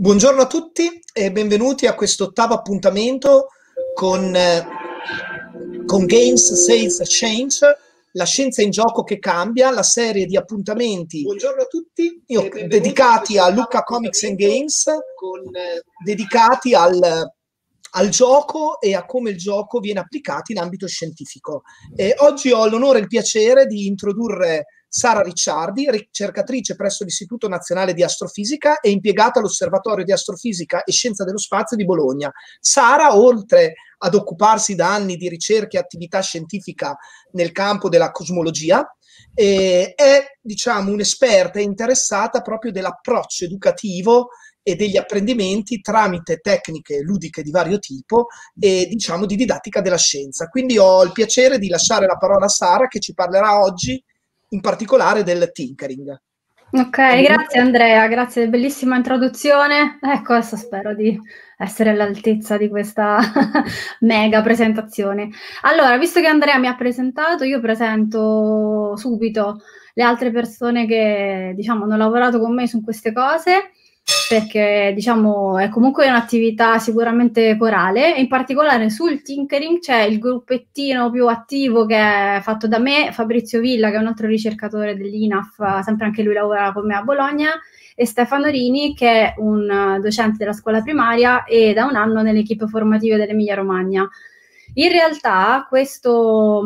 Buongiorno a tutti e benvenuti a questo ottavo appuntamento con, eh, con Games Sales Change, la scienza in gioco che cambia, la serie di appuntamenti Buongiorno a tutti, io, dedicati a Lucca Comics and Games, con, eh, dedicati al, al, gioco e a come il gioco viene applicato in ambito scientifico. E oggi ho l'onore e il piacere di introdurre Sara Ricciardi, ricercatrice presso l'Istituto Nazionale di Astrofisica e impiegata all'Osservatorio di Astrofisica e Scienza dello Spazio di Bologna. Sara, oltre ad occuparsi da anni di ricerca e attività scientifica nel campo della cosmologia, eh, è diciamo un'esperta interessata proprio dell'approccio educativo e degli apprendimenti tramite tecniche ludiche di vario tipo e diciamo di didattica della scienza. Quindi ho il piacere di lasciare la parola a Sara che ci parlerà oggi in particolare del tinkering. Ok, grazie Andrea, grazie, bellissima introduzione. Ecco, adesso spero di essere all'altezza di questa mega presentazione. Allora, visto che Andrea mi ha presentato, io presento subito le altre persone che, diciamo, hanno lavorato con me su queste cose perché diciamo è comunque un'attività sicuramente corale in particolare sul tinkering c'è il gruppettino più attivo che è fatto da me, Fabrizio Villa che è un altro ricercatore dell'INAF, sempre anche lui lavora con me a Bologna e Stefano Rini che è un docente della scuola primaria e da un anno nell'equipe formative dell'Emilia Romagna. In realtà questo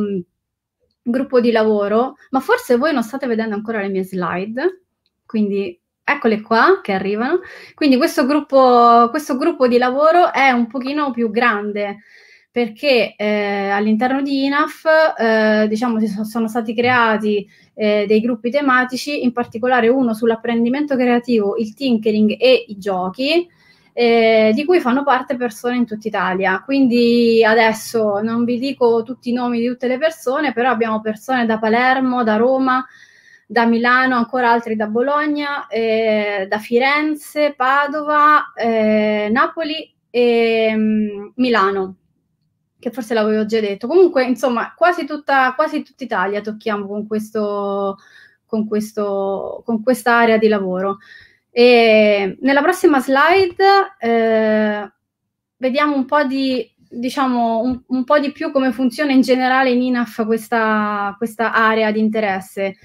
gruppo di lavoro, ma forse voi non state vedendo ancora le mie slide, quindi Eccole qua che arrivano. Quindi questo gruppo, questo gruppo di lavoro è un pochino più grande perché eh, all'interno di INAF eh, diciamo sono stati creati eh, dei gruppi tematici, in particolare uno sull'apprendimento creativo, il tinkering e i giochi, eh, di cui fanno parte persone in tutta Italia. Quindi adesso non vi dico tutti i nomi di tutte le persone, però abbiamo persone da Palermo, da Roma, da Milano, ancora altri da Bologna, eh, da Firenze, Padova, eh, Napoli e um, Milano, che forse l'avevo già detto. Comunque, insomma, quasi tutta, quasi tutta Italia tocchiamo con questo, con questo, con questa area di lavoro. E nella prossima slide eh, vediamo un po' di diciamo un, un, po' di più come funziona in generale in INAF questa, questa area di interesse.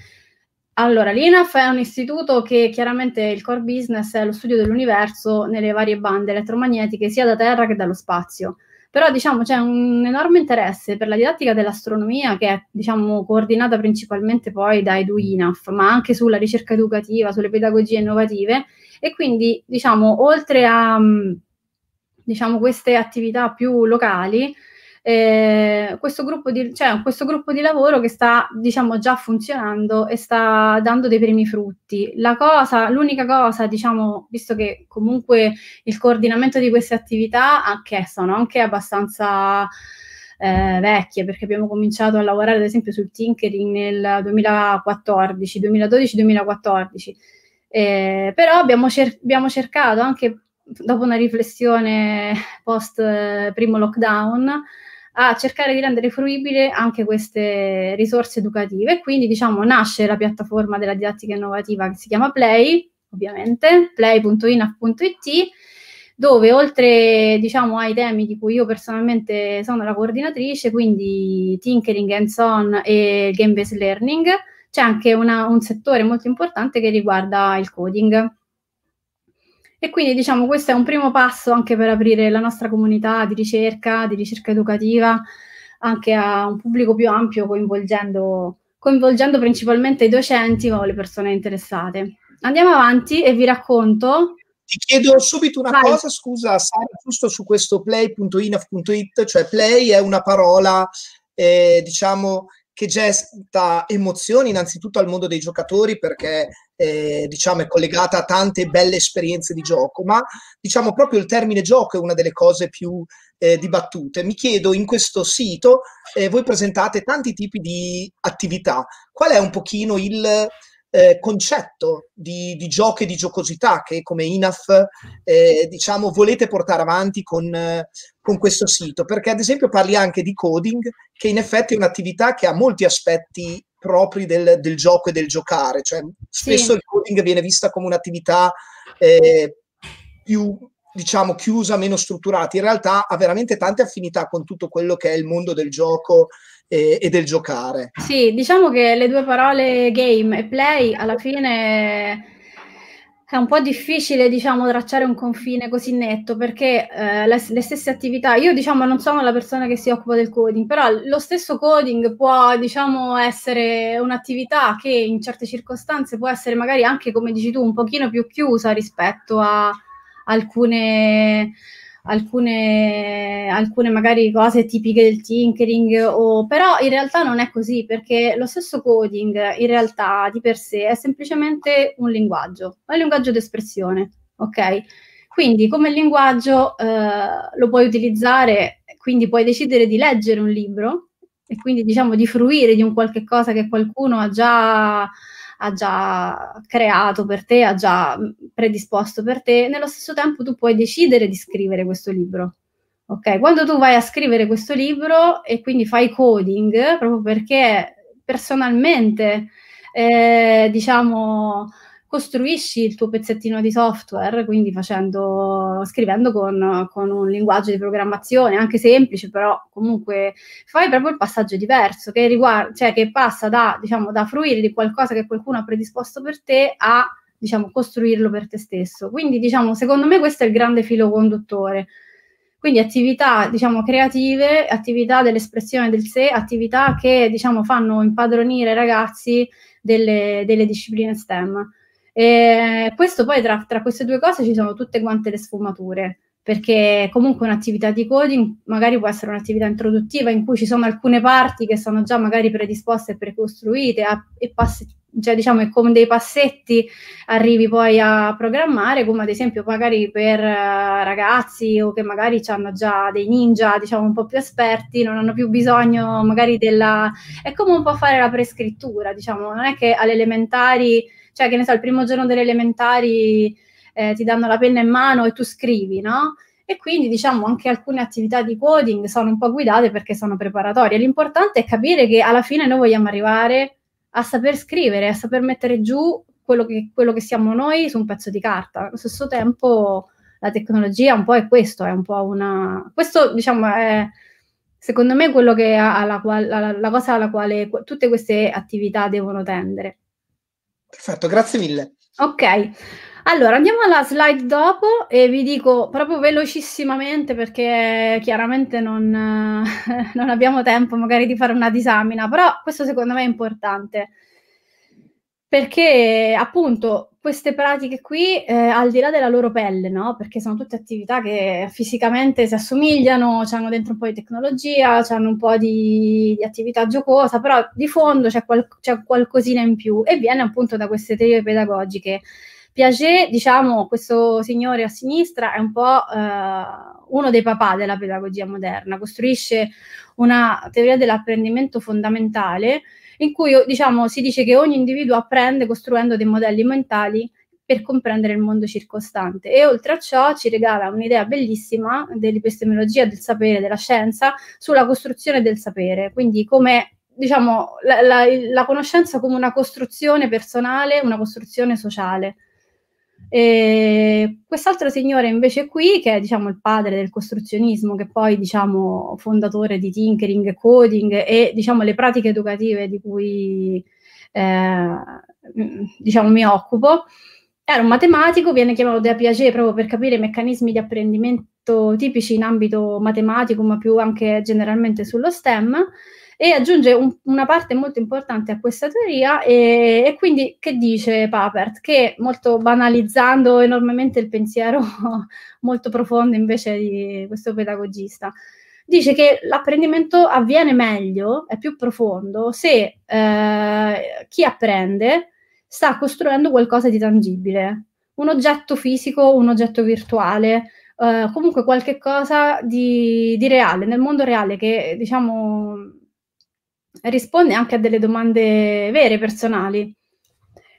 Allora, l'INAF è un istituto che chiaramente il core business è lo studio dell'universo nelle varie bande elettromagnetiche, sia da terra che dallo spazio. Però diciamo c'è un enorme interesse per la didattica dell'astronomia che è diciamo, coordinata principalmente poi da EduINAF, ma anche sulla ricerca educativa, sulle pedagogie innovative e quindi diciamo oltre a diciamo, queste attività più locali eh, questo, gruppo di, cioè, questo gruppo di lavoro che sta diciamo già funzionando e sta dando dei primi frutti. La cosa, l'unica cosa, diciamo, visto che comunque il coordinamento di queste attività anche sono anche abbastanza eh, vecchie, perché abbiamo cominciato a lavorare ad esempio sul tinkering nel 2014, 2012-2014. Eh, però abbiamo, cer- abbiamo cercato anche dopo una riflessione post eh, primo lockdown a cercare di rendere fruibile anche queste risorse educative. Quindi, diciamo, nasce la piattaforma della didattica innovativa che si chiama Play, ovviamente, play.inaf.it, dove oltre diciamo, ai temi di cui io personalmente sono la coordinatrice, quindi tinkering hands-on e game-based learning, c'è anche una, un settore molto importante che riguarda il coding. E quindi diciamo questo è un primo passo anche per aprire la nostra comunità di ricerca, di ricerca educativa, anche a un pubblico più ampio, coinvolgendo, coinvolgendo principalmente i docenti o le persone interessate. Andiamo avanti e vi racconto. Ti chiedo subito una Vai. cosa, scusa Sara, giusto su questo play.inaf.it, cioè play è una parola, eh, diciamo, che gesta emozioni innanzitutto al mondo dei giocatori perché eh, diciamo è collegata a tante belle esperienze di gioco, ma diciamo proprio il termine gioco è una delle cose più eh, dibattute. Mi chiedo in questo sito eh, voi presentate tanti tipi di attività, qual è un pochino il eh, concetto di, di, gioco e di giocosità che come INAF eh, diciamo volete portare avanti con, con, questo sito perché ad esempio parli anche di coding che in effetti è un'attività che ha molti aspetti propri del, del gioco e del giocare cioè spesso sì. il coding viene vista come un'attività eh, più diciamo chiusa, meno strutturata, in realtà ha veramente tante affinità con tutto quello che è il mondo del gioco e, e, del giocare. Sì, diciamo che le due parole game e play alla fine è un po' difficile, diciamo, tracciare un confine così netto perché eh, le, le, stesse attività, io diciamo non sono la persona che si occupa del coding, però lo stesso coding può, diciamo, essere un'attività che in certe circostanze può essere magari anche, come dici tu, un pochino più chiusa rispetto a alcune alcune, alcune magari cose tipiche del tinkering, o, però in realtà non è così perché lo stesso coding in realtà di per sé è semplicemente un linguaggio, è un linguaggio d'espressione, ok? Quindi come linguaggio eh, lo puoi utilizzare, quindi puoi decidere di leggere un libro e quindi diciamo di fruire di un qualche cosa che qualcuno ha già ha già creato per te, ha già predisposto per te, nello stesso tempo tu puoi decidere di scrivere questo libro. Ok, quando tu vai a scrivere questo libro e quindi fai coding, proprio perché personalmente, eh, diciamo, costruisci il tuo pezzettino di software, quindi facendo, scrivendo con, con, un linguaggio di programmazione, anche semplice, però comunque fai proprio il passaggio diverso, che, riguarda, cioè che passa da, diciamo, da fruire di qualcosa che qualcuno ha predisposto per te a diciamo, costruirlo per te stesso. Quindi, diciamo, secondo me questo è il grande filo conduttore. Quindi attività, diciamo, creative, attività dell'espressione del sé, attività che, diciamo, fanno impadronire i ragazzi delle, delle discipline STEM. E questo poi tra, tra queste due cose ci sono tutte quante le sfumature perché comunque un'attività di coding magari può essere un'attività introduttiva in cui ci sono alcune parti che sono già magari predisposte e precostruite a, e passi, cioè diciamo che con dei passetti arrivi poi a programmare come ad esempio magari per uh, ragazzi o che magari hanno già dei ninja diciamo un po' più esperti non hanno più bisogno magari della è come un po' fare la prescrittura diciamo non è che alle elementari cioè che ne so, il primo giorno delle elementari eh, ti danno la penna in mano e tu scrivi, no? E quindi diciamo anche alcune attività di coding sono un po' guidate perché sono preparatorie. L'importante è capire che alla fine noi vogliamo arrivare a saper scrivere, a saper mettere giù quello che, quello che siamo noi su un pezzo di carta. Allo stesso tempo la tecnologia un po' è questo, è un po' una... Questo diciamo è secondo me quello che alla quale, la, la cosa alla quale tutte queste attività devono tendere. Perfetto, grazie mille. Ok, allora andiamo alla slide dopo e vi dico proprio velocissimamente perché chiaramente non, non abbiamo tempo magari di fare una disamina, però questo secondo me è importante perché appunto queste pratiche qui, eh, al di là della loro pelle, no? Perché sono tutte attività che fisicamente si assomigliano, hanno dentro un po' di tecnologia, hanno un po' di, di attività giocosa, però di fondo c'è, qual- c'è, qualcosina in più e viene appunto da queste teorie pedagogiche. Piaget, diciamo, questo signore a sinistra è un po' eh, uno dei papà della pedagogia moderna, costruisce una teoria dell'apprendimento fondamentale in cui diciamo, si dice che ogni individuo apprende costruendo dei modelli mentali per comprendere il mondo circostante e oltre a ciò ci regala un'idea bellissima dell'epistemologia del sapere, della scienza, sulla costruzione del sapere, quindi come diciamo la, la, la conoscenza come una costruzione personale, una costruzione sociale. E quest'altro signore invece qui, che è diciamo il padre del costruzionismo, che poi diciamo fondatore di tinkering, coding e diciamo le pratiche educative di cui eh, diciamo mi occupo, era un matematico, viene chiamato da Piaget proprio per capire i meccanismi di apprendimento tipici in ambito matematico, ma più anche generalmente sullo STEM e aggiunge un, una parte molto importante a questa teoria e, e, quindi che dice Papert? Che molto banalizzando enormemente il pensiero molto profondo invece di questo pedagogista, dice che l'apprendimento avviene meglio, è più profondo, se eh, chi apprende sta costruendo qualcosa di tangibile, un oggetto fisico, un oggetto virtuale, eh, comunque qualche cosa di, di, reale, nel mondo reale che diciamo risponde anche a delle domande vere, personali.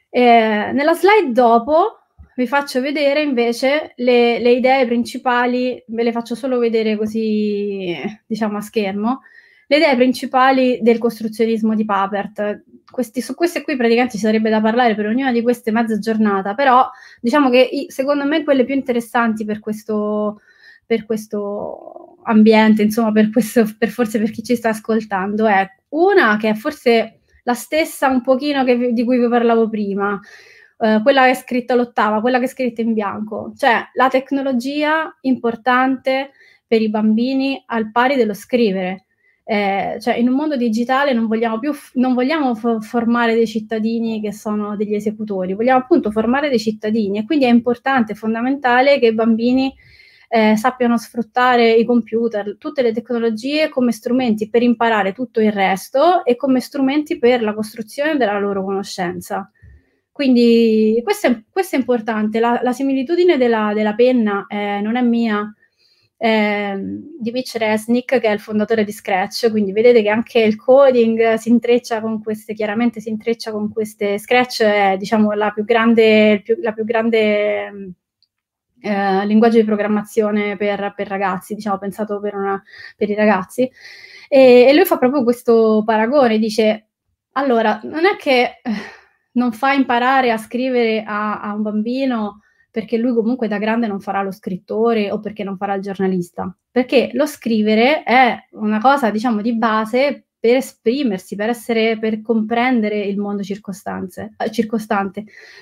Eh, nella slide dopo vi faccio vedere invece le, le, idee principali, ve le faccio solo vedere così, diciamo, a schermo, le idee principali del costruzionismo di Papert. Questi, su queste qui praticamente ci sarebbe da parlare per ognuna di queste mezza giornata, però diciamo che secondo me quelle più interessanti per questo, per questo ambiente, insomma, per, questo, per forse per chi ci sta ascoltando, è una che è forse la stessa un pochino che, di cui vi parlavo prima, eh, quella che è scritta l'ottava, quella che è scritta in bianco, cioè la tecnologia importante per i bambini al pari dello scrivere. Eh, cioè in un mondo digitale non vogliamo più non vogliamo formare dei cittadini che sono degli esecutori, vogliamo appunto formare dei cittadini e quindi è importante, fondamentale che i bambini eh, sappiano sfruttare i computer, tutte le tecnologie come strumenti per imparare tutto il resto e come strumenti per la costruzione della loro conoscenza. Quindi questo è, questo è importante, la, la similitudine della, della penna eh, non è mia, eh, di Mitch Resnick, che è il fondatore di Scratch, quindi vedete che anche il coding si intreccia con queste, chiaramente si intreccia con queste, Scratch è diciamo la più grande, più, la più grande eh, linguaggio di programmazione per, per ragazzi, diciamo pensato per, una, per i ragazzi, e, e, lui fa proprio questo paragone, dice, allora, non è che eh, non fa imparare a scrivere a, a un bambino perché lui comunque da grande non farà lo scrittore o perché non farà il giornalista, perché lo scrivere è una cosa, diciamo, di base per esprimersi, per essere, per comprendere il mondo circostante.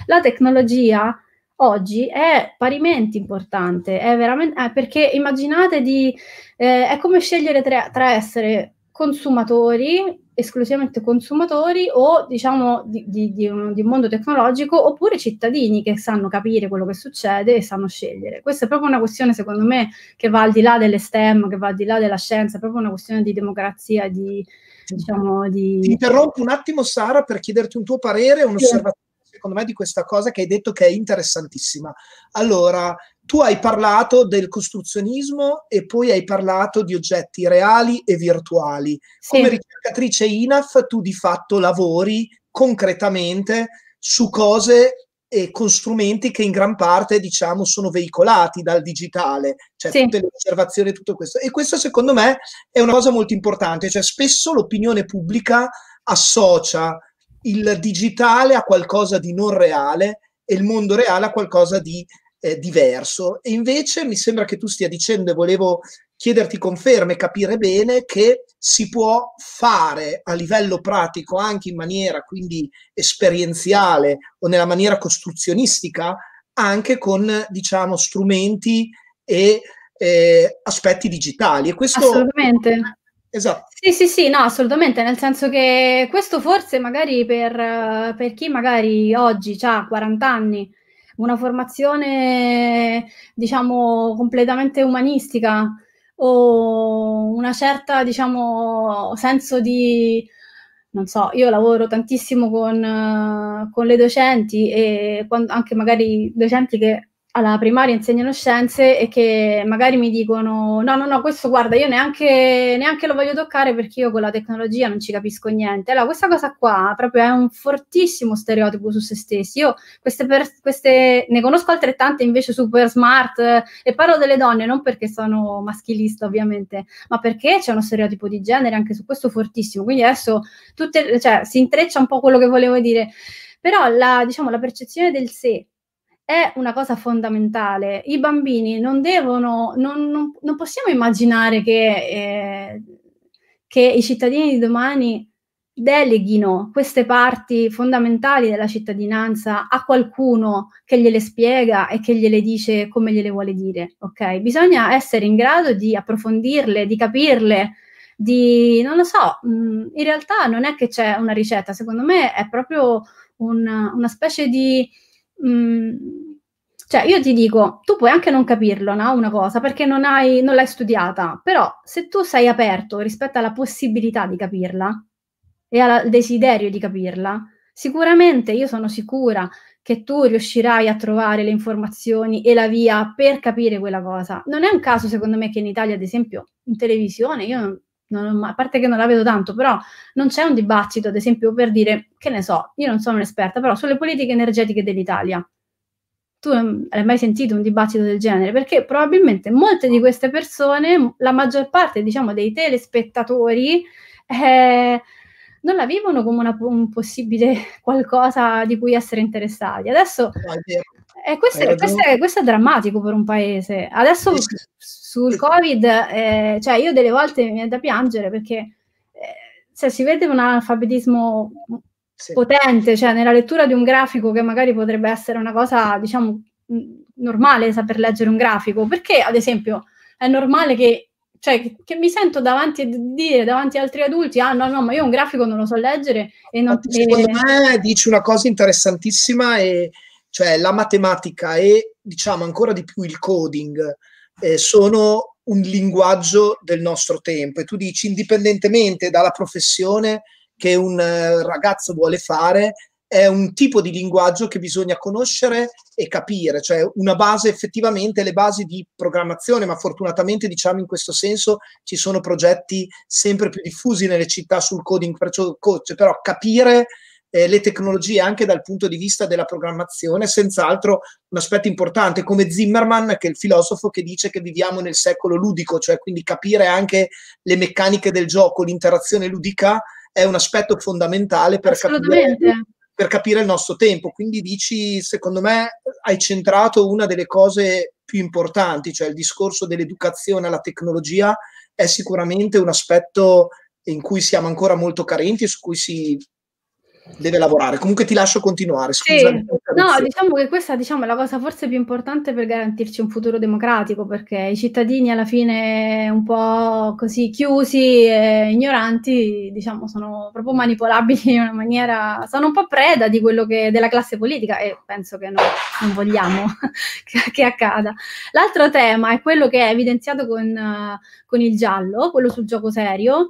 La tecnologia oggi è parimenti importante, è veramente, eh, perché immaginate di, eh, è come scegliere tra, tra essere consumatori esclusivamente consumatori o diciamo di, di, di, un, di, un, mondo tecnologico oppure cittadini che sanno capire quello che succede e sanno scegliere. Questa è proprio una questione secondo me che va al di là delle STEM, che va al di là della scienza, è proprio una questione di democrazia, di diciamo di... Ti interrompo un attimo Sara per chiederti un tuo parere, un'osservazione. Secondo me di questa cosa che hai detto che è interessantissima. Allora, tu hai parlato del costruzionismo e poi hai parlato di oggetti reali e virtuali. Sì. Come ricercatrice INAF tu di fatto lavori concretamente su cose e con strumenti che in gran parte diciamo sono veicolati dal digitale, cioè sì. tutte le osservazioni, tutto questo. E questo secondo me è una cosa molto importante, cioè spesso l'opinione pubblica associa il digitale a qualcosa di non reale e il mondo reale a qualcosa di eh, diverso. E invece mi sembra che tu stia dicendo, e volevo chiederti conferme, capire bene che si può fare a livello pratico, anche in maniera quindi esperienziale o nella maniera costruzionistica, anche con diciamo strumenti e eh, aspetti digitali. E questo Assolutamente. Esatto. Sì, sì, sì, no, assolutamente, nel senso che questo forse magari per, per chi magari oggi ha 40 anni una formazione, diciamo, completamente umanistica o una certa, diciamo, senso di, non so, io lavoro tantissimo con, con le docenti e quando, anche magari docenti che alla primaria insegnano scienze e che magari mi dicono no, no, no, questo guarda, io neanche, neanche, lo voglio toccare perché io con la tecnologia non ci capisco niente. Allora, questa cosa qua proprio è un fortissimo stereotipo su se stessi. Io queste, per, queste ne conosco altrettante invece super smart e parlo delle donne non perché sono maschilista ovviamente, ma perché c'è uno stereotipo di genere anche su questo fortissimo. Quindi adesso tutte, cioè, si intreccia un po' quello che volevo dire. Però la, diciamo, la percezione del sé è una cosa fondamentale. I bambini non devono, non, non, non possiamo immaginare che, eh, che i cittadini di domani deleghino queste parti fondamentali della cittadinanza a qualcuno che gliele spiega e che gliele dice come gliele vuole dire, ok? Bisogna essere in grado di approfondirle, di capirle, di non lo so, mm, in realtà non è che c'è una ricetta, secondo me è proprio un, una specie di Mm, cioè io ti dico, tu puoi anche non capirlo, no? Una cosa, perché non, hai, non l'hai studiata, però se tu sei aperto rispetto alla possibilità di capirla e al desiderio di capirla, sicuramente io sono sicura che tu riuscirai a trovare le informazioni e la via per capire quella cosa. Non è un caso, secondo me, che in Italia, ad esempio, in televisione, io non, a parte che non la vedo tanto, però non c'è un dibattito, ad esempio, per dire, che ne so, io non sono un'esperta, però sulle politiche energetiche dell'Italia. Tu hai mai sentito un dibattito del genere? Perché probabilmente molte di queste persone, la maggior parte, diciamo, dei telespettatori, eh, non la vivono come una, un possibile qualcosa di cui essere interessati. Adesso eh, questo, è, questo, è, questo, è, drammatico per un paese. Adesso sul Covid, eh, cioè io delle volte mi viene da piangere perché eh, cioè, si vede un analfabetismo sì. potente, cioè nella lettura di un grafico che magari potrebbe essere una cosa, diciamo, normale saper leggere un grafico, perché ad esempio è normale che cioè che, che, mi sento davanti a dire davanti a altri adulti, ah no, no, ma io un grafico non lo so leggere e non... Secondo me dici una cosa interessantissima e cioè la matematica e diciamo ancora di più il coding eh, sono un linguaggio del nostro tempo. E tu dici indipendentemente dalla professione che un eh, ragazzo vuole fare è un tipo di linguaggio che bisogna conoscere e capire, cioè una base effettivamente, le basi di programmazione, ma fortunatamente diciamo in questo senso ci sono progetti sempre più diffusi nelle città sul coding, cioè, però capire eh, le tecnologie anche dal punto di vista della programmazione, senz'altro un aspetto importante, come Zimmerman, che è il filosofo che dice che viviamo nel secolo ludico, cioè quindi capire anche le meccaniche del gioco, l'interazione ludica è un aspetto fondamentale per capire per capire il nostro tempo. Quindi dici, secondo me, hai centrato una delle cose più importanti, cioè il discorso dell'educazione alla tecnologia è sicuramente un aspetto in cui siamo ancora molto carenti e su cui si deve lavorare. Comunque ti lascio continuare. Scusa, sì. No, diciamo che questa diciamo, è la cosa forse più importante per garantirci un futuro democratico, perché i cittadini alla fine un po' così chiusi e ignoranti, diciamo, sono proprio manipolabili in una maniera, sono un po' preda di quello che della classe politica e penso che noi non vogliamo che, che, accada. L'altro tema è quello che è evidenziato con, con il giallo, quello sul gioco serio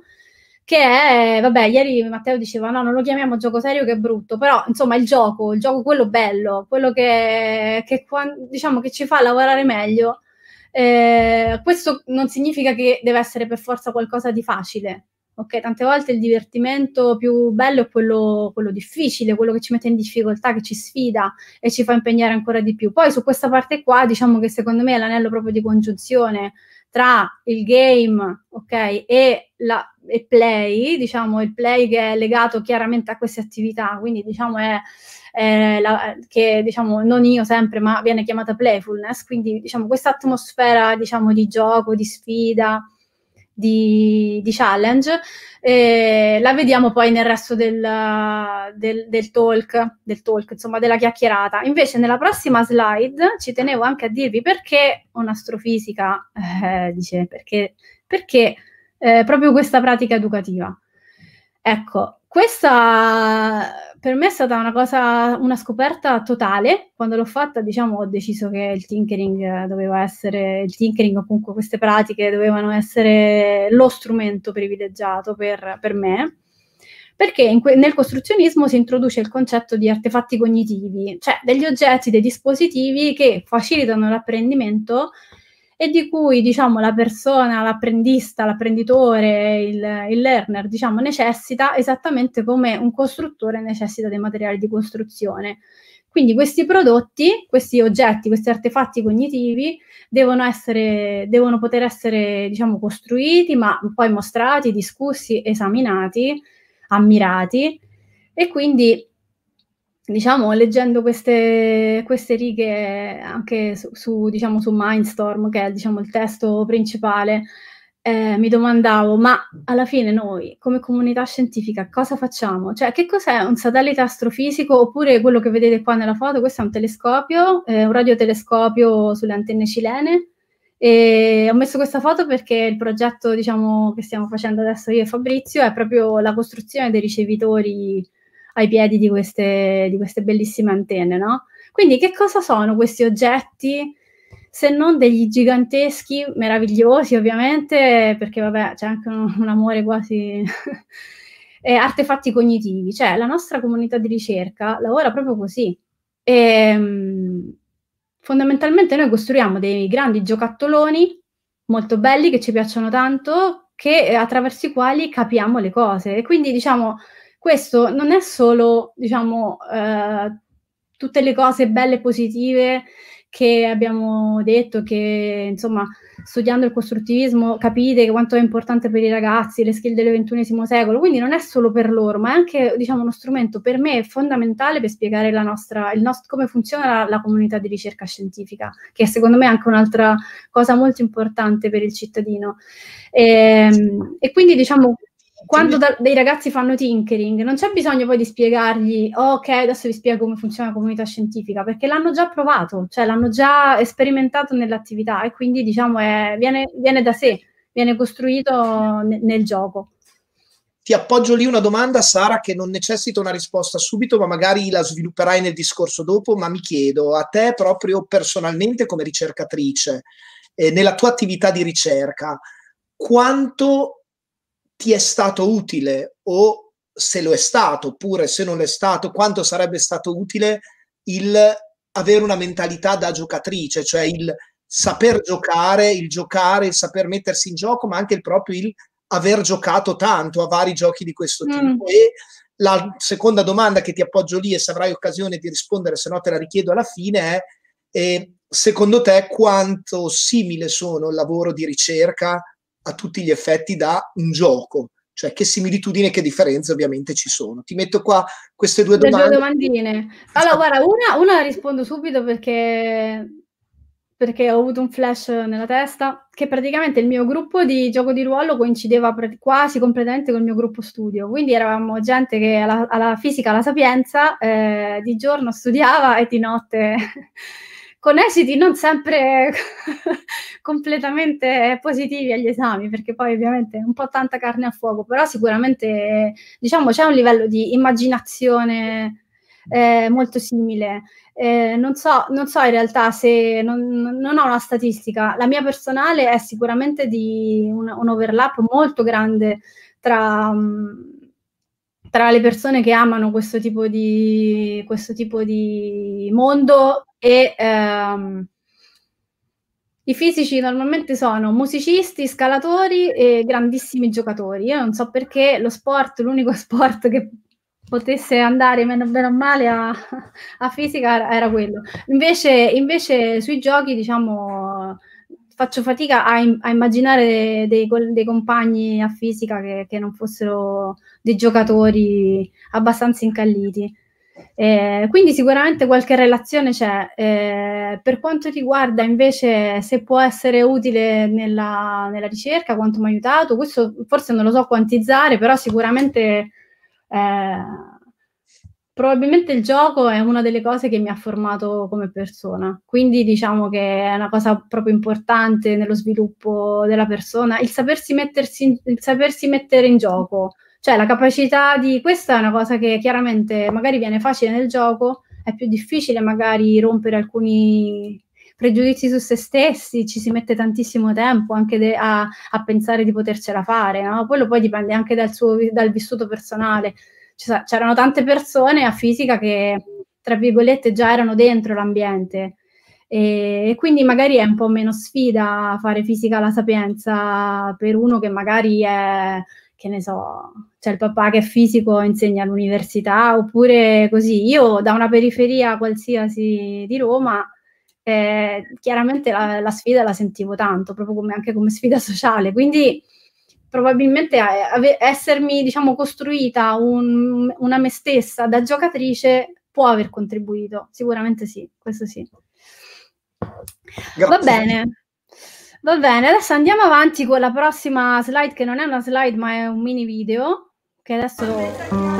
che è, vabbè, ieri Matteo diceva no, non lo chiamiamo gioco serio che è brutto, però insomma il gioco, il gioco quello bello, quello che, che diciamo che ci fa lavorare meglio, eh, questo non significa che deve essere per forza qualcosa di facile, ok? Tante volte il divertimento più bello è quello, quello difficile, quello che ci mette in difficoltà, che ci sfida e ci fa impegnare ancora di più. Poi su questa parte qua diciamo che secondo me è l'anello proprio di congiunzione tra il game, ok, e la e play, diciamo il play che è legato chiaramente a queste attività, quindi diciamo è, è la, che diciamo non io sempre, ma viene chiamata playfulness, quindi diciamo questa atmosfera diciamo di gioco, di sfida, di, di challenge, eh, la vediamo poi nel resto del, del, del, talk, del talk, insomma della chiacchierata. Invece nella prossima slide ci tenevo anche a dirvi perché un'astrofisica, eh, dice perché, perché eh, proprio questa pratica educativa. Ecco, questa per me è stata una cosa, una scoperta totale. Quando l'ho fatta, diciamo, ho deciso che il tinkering doveva essere, il tinkering o comunque queste pratiche dovevano essere lo strumento privilegiato per, per me. Perché que- nel costruzionismo si introduce il concetto di artefatti cognitivi, cioè degli oggetti, dei dispositivi che facilitano l'apprendimento e di cui diciamo la persona, l'apprendista, l'apprenditore, il, il, learner diciamo necessita esattamente come un costruttore necessita dei materiali di costruzione. Quindi questi prodotti, questi oggetti, questi artefatti cognitivi devono, essere, devono poter essere diciamo costruiti, ma poi mostrati, discussi, esaminati, ammirati e quindi diciamo, leggendo queste, queste righe anche su, su, diciamo, su Mindstorm, che è diciamo, il testo principale, eh, mi domandavo, ma alla fine noi come comunità scientifica cosa facciamo? Cioè, che cos'è un satellite astrofisico oppure quello che vedete qua nella foto? Questo è un telescopio, eh, un radiotelescopio sulle antenne cilene. E ho messo questa foto perché il progetto diciamo, che stiamo facendo adesso io e Fabrizio è proprio la costruzione dei ricevitori ai piedi di queste, di queste bellissime antenne, no? Quindi che cosa sono questi oggetti? se non degli giganteschi, meravigliosi ovviamente, perché vabbè c'è anche un, un amore quasi, artefatti cognitivi, cioè la nostra comunità di ricerca lavora proprio così. E, ehm, fondamentalmente noi costruiamo dei grandi giocattoloni molto belli che ci piacciono tanto, che, attraverso i quali capiamo le cose. E quindi, diciamo, questo non è solo, diciamo, eh, tutte le cose belle e positive che abbiamo detto, che insomma studiando il costruttivismo capite quanto è importante per i ragazzi le skill del XXI secolo, quindi non è solo per loro, ma è anche diciamo, uno strumento per me fondamentale per spiegare nostra, il nostro, come funziona la, la, comunità di ricerca scientifica, che è secondo me anche un'altra cosa molto importante per il cittadino. E, ehm, e quindi diciamo quando da, dei ragazzi fanno tinkering, non c'è bisogno poi di spiegargli, oh, ok, adesso vi spiego come funziona la comunità scientifica, perché l'hanno già provato, cioè l'hanno già sperimentato nell'attività e quindi diciamo è, viene, viene, da sé, viene costruito ne, nel gioco. Ti appoggio lì una domanda, Sara, che non necessita una risposta subito, ma magari la svilupperai nel discorso dopo, ma mi chiedo a te proprio personalmente come ricercatrice, eh, nella tua attività di ricerca, quanto ti è stato utile o se lo è stato, oppure se non è stato, quanto sarebbe stato utile il avere una mentalità da giocatrice, cioè il saper giocare, il giocare, il saper mettersi in gioco, ma anche il proprio il aver giocato tanto a vari giochi di questo mm. tipo. E la seconda domanda che ti appoggio lì e se avrai occasione di rispondere, se no te la richiedo alla fine, è eh, secondo te quanto simile sono il lavoro di ricerca a tutti gli effetti da un gioco. Cioè, che similitudini e che differenze ovviamente ci sono. Ti metto qua queste due domande. Due domandine. Allora, guarda, una, una rispondo subito perché perché ho avuto un flash nella testa, che praticamente il mio gruppo di gioco di ruolo coincideva quasi completamente con il mio gruppo studio, quindi eravamo gente che alla, alla fisica, alla sapienza, eh, di giorno studiava e di notte con esiti non sempre completamente positivi agli esami, perché poi ovviamente un po' tanta carne a fuoco, però sicuramente diciamo c'è un livello di immaginazione eh, molto simile. Eh, non, so, non, so, in realtà se non, non, ho una statistica, la mia personale è sicuramente di un, un overlap molto grande tra, tra le persone che amano questo tipo di, questo tipo di mondo e ehm, i fisici normalmente sono musicisti, scalatori e grandissimi giocatori. Io non so perché lo sport, l'unico sport che potesse andare meno bene o male a, a fisica era quello. Invece, invece, sui giochi, diciamo, faccio fatica a, a immaginare dei, dei, compagni a fisica che, che non fossero dei giocatori abbastanza incalliti. Eh, quindi sicuramente qualche relazione c'è. Eh, per quanto riguarda invece se può essere utile nella, nella, ricerca, quanto mi ha aiutato, questo forse non lo so quantizzare, però sicuramente eh, probabilmente il gioco è una delle cose che mi ha formato come persona. Quindi diciamo che è una cosa proprio importante nello sviluppo della persona, il sapersi, mettersi, il sapersi mettere in gioco. Cioè la capacità di... Questa è una cosa che chiaramente magari viene facile nel gioco, è più difficile magari rompere alcuni pregiudizi su se stessi, ci si mette tantissimo tempo anche de- a, a, pensare di potercela fare, no? Quello poi dipende anche dal, suo, dal vissuto personale. C'erano tante persone a fisica che, tra virgolette, già erano dentro l'ambiente e, e quindi magari è un po' meno sfida fare fisica alla sapienza per uno che magari è che ne so, c'è il papà che è fisico insegna all'università, oppure così. Io da una periferia qualsiasi di Roma, eh, chiaramente la, la, sfida la sentivo tanto, proprio come, anche come sfida sociale. Quindi probabilmente ave, essermi, diciamo, costruita un, una me stessa da giocatrice può aver contribuito. Sicuramente sì, questo sì. Grazie. Va bene. Va bene, adesso andiamo avanti con la prossima slide che non è una slide ma è un mini video che adesso...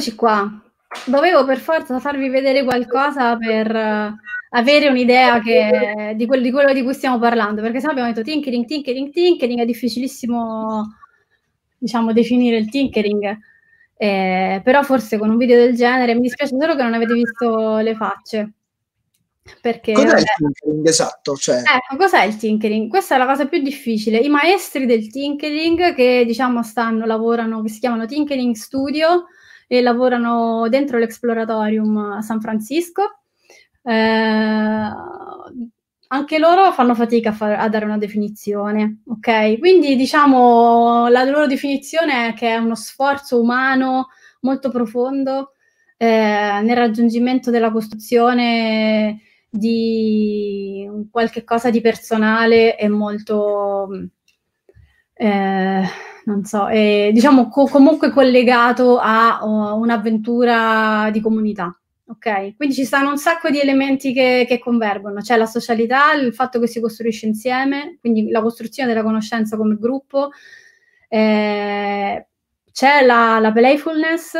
Eccoci qua. Dovevo per forza farvi vedere qualcosa per uh, avere un'idea che, di, quello, di, quello, di cui stiamo parlando, perché sennò abbiamo detto tinkering, tinkering, tinkering, è difficilissimo diciamo definire il tinkering, eh, però forse con un video del genere mi dispiace solo che non avete visto le facce. Perché, cos'è vabbè, il tinkering esatto? Cioè... Ecco, cos'è il tinkering? Questa è la cosa più difficile. I maestri del tinkering che diciamo stanno, lavorano, che si chiamano Tinkering Studio e lavorano dentro l'Exploratorium a San Francisco. Eh, anche loro fanno fatica a, far, a, dare una definizione, ok? Quindi diciamo la loro definizione è che è uno sforzo umano molto profondo eh, nel raggiungimento della costruzione di qualche cosa di personale e molto, eh, non so, è, diciamo co- comunque collegato a uh, un'avventura di comunità. Ok, quindi ci stanno un sacco di elementi che, che, convergono, c'è la socialità, il fatto che si costruisce insieme, quindi la costruzione della conoscenza come gruppo, eh, c'è la, la playfulness,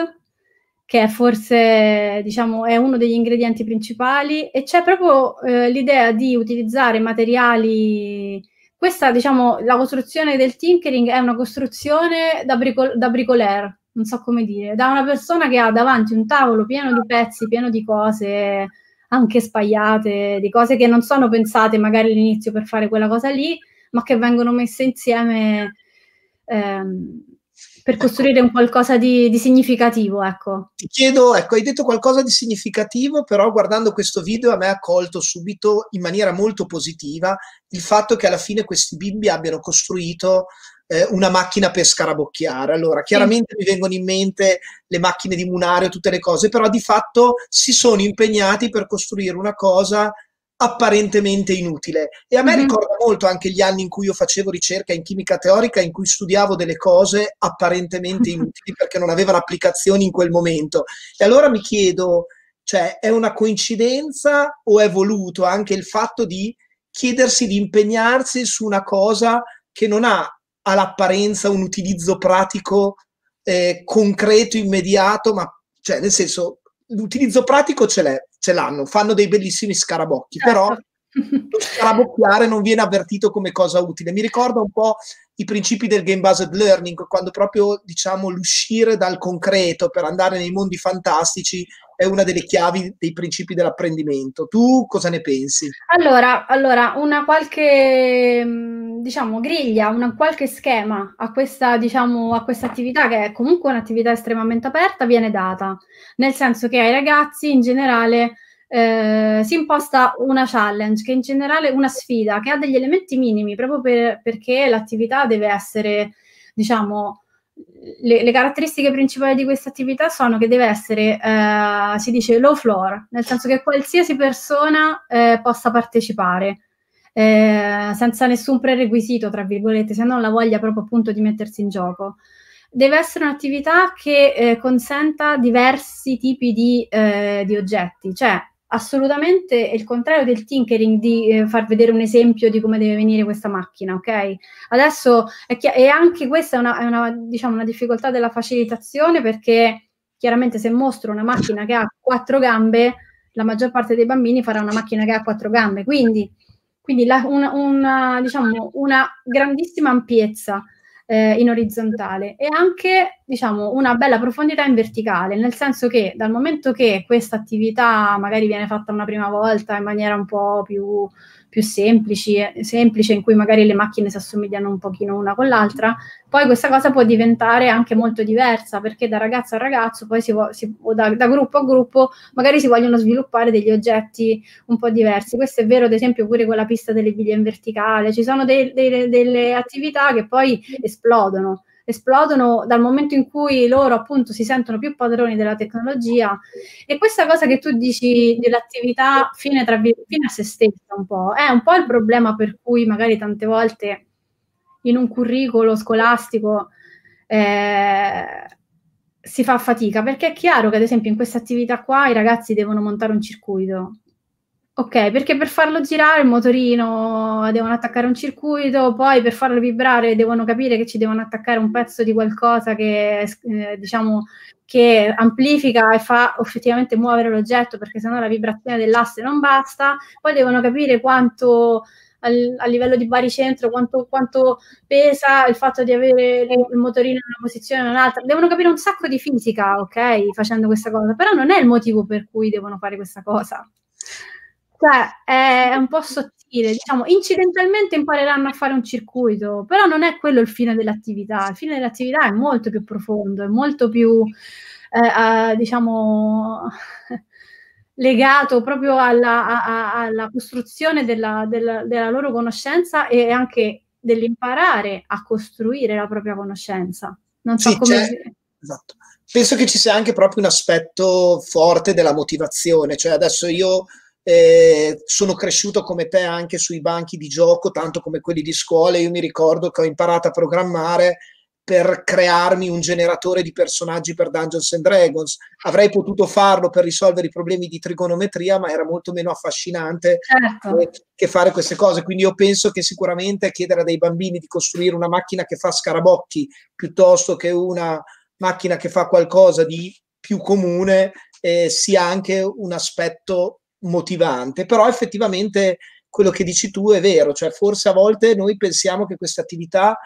che è forse diciamo, è uno degli ingredienti principali, e c'è proprio eh, l'idea di utilizzare materiali. Questa, diciamo, la costruzione del tinkering è una costruzione da, bricol- da bricoleur, non so come dire, da una persona che ha davanti un tavolo pieno di pezzi, pieno di cose anche spagliate, di cose che non sono pensate magari all'inizio per fare quella cosa lì, ma che vengono messe insieme ehm, per costruire un qualcosa di, di, significativo, ecco. Ti chiedo, ecco, hai detto qualcosa di significativo, però guardando questo video a me ha colto subito in maniera molto positiva il fatto che alla fine questi bimbi abbiano costruito eh, una macchina per scarabocchiare. Allora, chiaramente sì. mi vengono in mente le macchine di Munario, tutte le cose, però di fatto si sono impegnati per costruire una cosa apparentemente inutile. E a me mm-hmm. ricorda molto anche gli anni in cui io facevo ricerca in chimica teorica, in cui studiavo delle cose apparentemente inutili perché non avevano applicazioni in quel momento. E allora mi chiedo, cioè, è una coincidenza o è voluto anche il fatto di chiedersi di impegnarsi su una cosa che non ha all'apparenza un utilizzo pratico eh, concreto, immediato, ma cioè nel senso l'utilizzo pratico ce, l'è, ce l'hanno, fanno dei bellissimi scarabocchi, certo. però lo scarabocchiare non viene avvertito come cosa utile. Mi ricorda un po' i principi del game based learning, quando proprio diciamo l'uscire dal concreto per andare nei mondi fantastici è una delle chiavi dei principi dell'apprendimento. Tu cosa ne pensi? Allora, allora una qualche mm, diciamo griglia, un qualche schema a questa diciamo a questa attività che è comunque un'attività estremamente aperta viene data, nel senso che ai ragazzi in generale eh, si imposta una challenge, che in generale una sfida che ha degli elementi minimi proprio per, perché l'attività deve essere diciamo le, le, caratteristiche principali di questa attività sono che deve essere, eh, si dice low floor, nel senso che qualsiasi persona eh, possa partecipare. Eh, senza nessun prerequisito, tra virgolette, se non la voglia proprio appunto di mettersi in gioco. Deve essere un'attività che eh, consenta diversi tipi di, eh, di oggetti, cioè assolutamente il contrario del tinkering di eh, far vedere un esempio di come deve venire questa macchina, ok? Adesso è chi- e anche questa è una, è una, diciamo, una difficoltà della facilitazione perché chiaramente se mostro una macchina che ha quattro gambe, la maggior parte dei bambini farà una macchina che ha quattro gambe, quindi, quindi la, una, diciamo, una grandissima ampiezza eh, in orizzontale. E anche diciamo una bella profondità in verticale, nel senso che dal momento che questa attività magari viene fatta una prima volta in maniera un po' più più semplici, semplice in cui magari le macchine si assomigliano un pochino una con l'altra, poi questa cosa può diventare anche molto diversa perché da ragazzo a ragazzo, poi si, si, o da, da, gruppo a gruppo, magari si vogliono sviluppare degli oggetti un po' diversi. Questo è vero, ad esempio, pure con la pista delle biglie in verticale, ci sono dei, dei, delle attività che poi esplodono esplodono dal momento in cui loro appunto si sentono più padroni della tecnologia. E questa cosa che tu dici dell'attività fine, tra, fine a se stessa un po' è un po' il problema per cui magari tante volte in un curriculum scolastico eh, si fa fatica perché è chiaro che ad esempio in questa attività qua i ragazzi devono montare un circuito Ok, perché per farlo girare il motorino devono attaccare un circuito, poi per farlo vibrare devono capire che ci devono attaccare un pezzo di qualcosa che, eh, diciamo, che amplifica e fa effettivamente muovere l'oggetto, perché sennò la vibrazione dell'asse non basta. Poi devono capire quanto a livello di baricentro, quanto, quanto, pesa il fatto di avere il motorino in una posizione o in un'altra. Devono capire un sacco di fisica, ok, facendo questa cosa, però non è il motivo per cui devono fare questa cosa. Cioè, è un po' sottile, diciamo, incidentalmente impareranno a fare un circuito, però non è quello il fine dell'attività. Il fine dell'attività è molto più profondo, è molto più, eh, diciamo, legato proprio alla, a, alla costruzione della, della, della loro conoscenza e anche dell'imparare a costruire la propria conoscenza. Non so sì, come... Esatto. Penso che ci sia anche proprio un aspetto forte della motivazione, cioè adesso io eh, sono cresciuto come te anche sui banchi di gioco, tanto come quelli di scuola. Io mi ricordo che ho imparato a programmare per crearmi un generatore di personaggi per Dungeons and Dragons. Avrei potuto farlo per risolvere i problemi di trigonometria, ma era molto meno affascinante certo. Eh, che fare queste cose. Quindi io penso che sicuramente chiedere a dei bambini di costruire una macchina che fa scarabocchi piuttosto che una macchina che fa qualcosa di più comune eh, sia anche un aspetto motivante, però effettivamente quello che dici tu è vero, cioè forse a volte noi pensiamo che questa attività,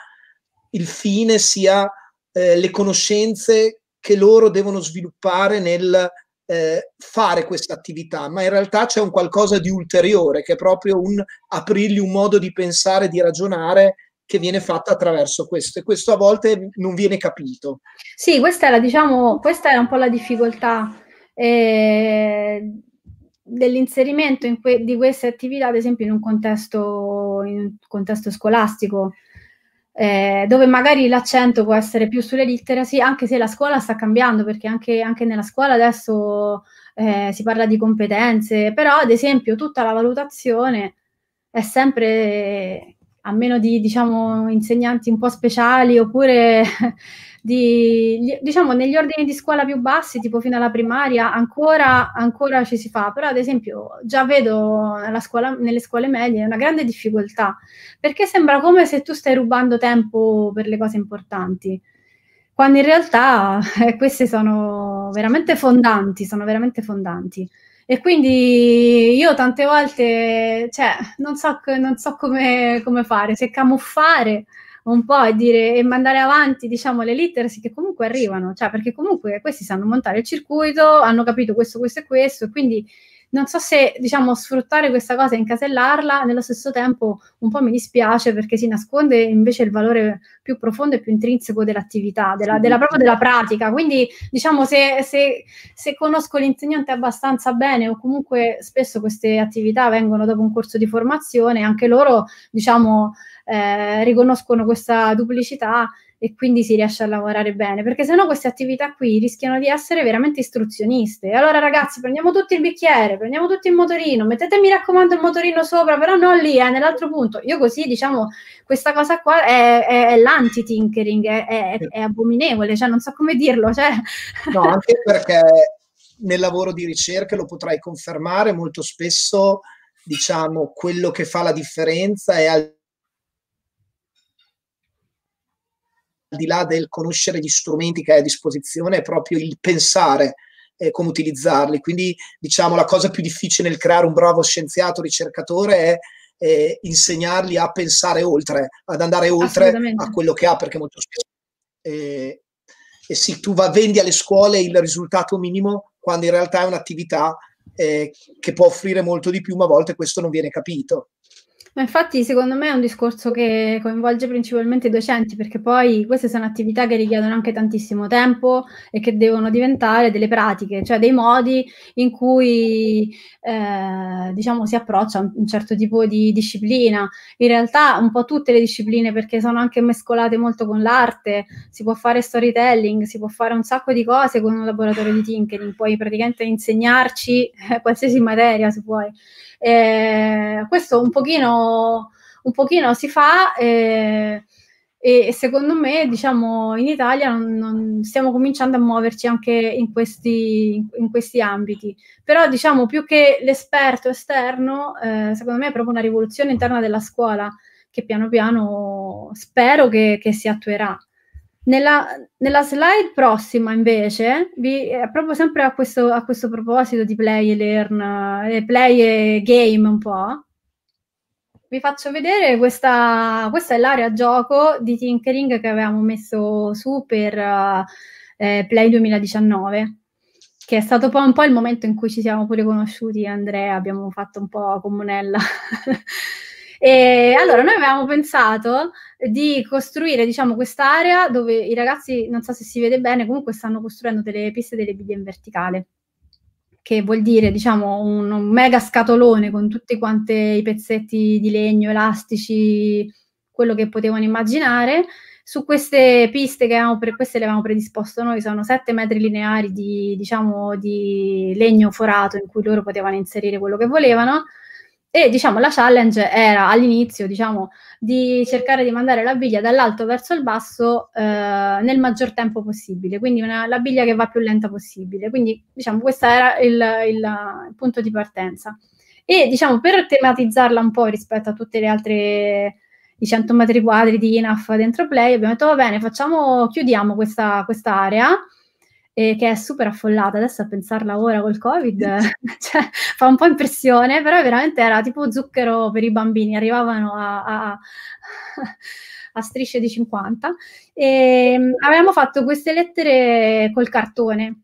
il fine sia eh, le conoscenze che loro devono sviluppare nel eh, fare questa attività, ma in realtà c'è un qualcosa di ulteriore, che è proprio un aprirgli un modo di pensare, di ragionare che viene fatto attraverso questo e questo a volte non viene capito. Sì, questa la, diciamo, questa è un po' la difficoltà. Eh, dell'inserimento que- di queste attività, ad esempio, in un contesto, in un contesto scolastico, eh, dove magari l'accento può essere più sulle literacy, anche se la scuola sta cambiando, perché anche, anche nella scuola adesso eh, si parla di competenze, però ad esempio tutta la valutazione è sempre, a meno di diciamo, insegnanti un po' speciali oppure di, diciamo, negli ordini di scuola più bassi, tipo fino alla primaria, ancora, ancora ci si fa, però ad esempio già vedo scuola, nelle scuole medie una grande difficoltà, perché sembra come se tu stai rubando tempo per le cose importanti, quando in realtà eh, queste sono veramente fondanti, sono veramente fondanti. E quindi io tante volte, cioè, non so, non so come, come fare, se camuffare un po' e dire e mandare avanti, diciamo, le literacy che comunque arrivano, cioè perché comunque questi sanno montare il circuito, hanno capito questo, questo e questo, e quindi non so se diciamo sfruttare questa cosa e incasellarla, nello stesso tempo un po' mi dispiace perché si nasconde invece il valore più profondo e più intrinseco dell'attività, della, della proprio della pratica. Quindi diciamo se, se, se, conosco l'insegnante abbastanza bene o comunque spesso queste attività vengono dopo un corso di formazione, anche loro diciamo eh, riconoscono questa duplicità e quindi si riesce a lavorare bene, perché sennò queste attività qui rischiano di essere veramente istruzioniste. Allora ragazzi, prendiamo tutti il bicchiere, prendiamo tutti il motorino, mettete mi raccomando il motorino sopra, però non lì, eh, nell'altro punto. Io così, diciamo, questa cosa qua è, è, è l'anti-tinkering, è, è, è, abominevole, cioè non so come dirlo. Cioè... No, anche perché nel lavoro di ricerca lo potrai confermare molto spesso, diciamo, quello che fa la differenza è al di là del conoscere gli strumenti che hai a disposizione, è proprio il pensare eh, come utilizzarli. Quindi, diciamo, la cosa più difficile nel creare un bravo scienziato, ricercatore è eh, insegnargli a pensare oltre, ad andare oltre a quello che ha, perché molto spesso eh, e sì, tu va, vendi alle scuole il risultato minimo quando in realtà è un'attività eh, che può offrire molto di più, ma a volte questo non viene capito. Ma infatti secondo me è un discorso che coinvolge principalmente i docenti, perché poi queste sono attività che richiedono anche tantissimo tempo e che devono diventare delle pratiche, cioè dei modi in cui eh, diciamo si approccia un, un certo tipo di disciplina. In realtà un po' tutte le discipline, perché sono anche mescolate molto con l'arte, si può fare storytelling, si può fare un sacco di cose con un laboratorio di tinkering, puoi praticamente insegnarci eh, qualsiasi materia se vuoi. Eh, questo un pochino, un pochino si fa. Eh, e secondo me, diciamo, in Italia non, non stiamo cominciando a muoverci anche in questi, in questi, ambiti. Però, diciamo, più che l'esperto esterno, eh, secondo me è proprio una rivoluzione interna della scuola che piano piano spero che, che si attuerà. Nella, nella, slide prossima, invece, vi, è proprio sempre a questo, a questo proposito di play e learn, eh, play e game un po', vi faccio vedere questa, questa è l'area gioco di tinkering che avevamo messo su per uh, eh, Play 2019 che è stato poi un po' il momento in cui ci siamo pure conosciuti Andrea, abbiamo fatto un po' comunella. E allora noi avevamo pensato di costruire diciamo quest'area dove i ragazzi, non so se si vede bene, comunque stanno costruendo delle piste delle biglie in verticale che vuol dire diciamo un, un mega scatolone con tutti quanti i pezzetti di legno, elastici, quello che potevano immaginare. Su queste piste che avevamo, pre- queste le avevamo predisposto noi, sono 7 metri lineari di, diciamo, di legno forato in cui loro potevano inserire quello che volevano e diciamo la challenge era all'inizio diciamo, di cercare di mandare la biglia dall'alto verso il basso eh, nel maggior tempo possibile, quindi una, la biglia che va più lenta possibile. Quindi diciamo questo era il, il, il, punto di partenza. E diciamo per tematizzarla un po' rispetto a tutte le altre i 100 metri quadri di INAF dentro Play, abbiamo detto va bene, facciamo, chiudiamo questa area eh, che è super affollata. Adesso a pensarla ora col Covid cioè, fa un po' impressione, però veramente era tipo zucchero per i bambini, arrivavano a, a, a strisce di 50. E ehm, avevamo fatto queste lettere col cartone.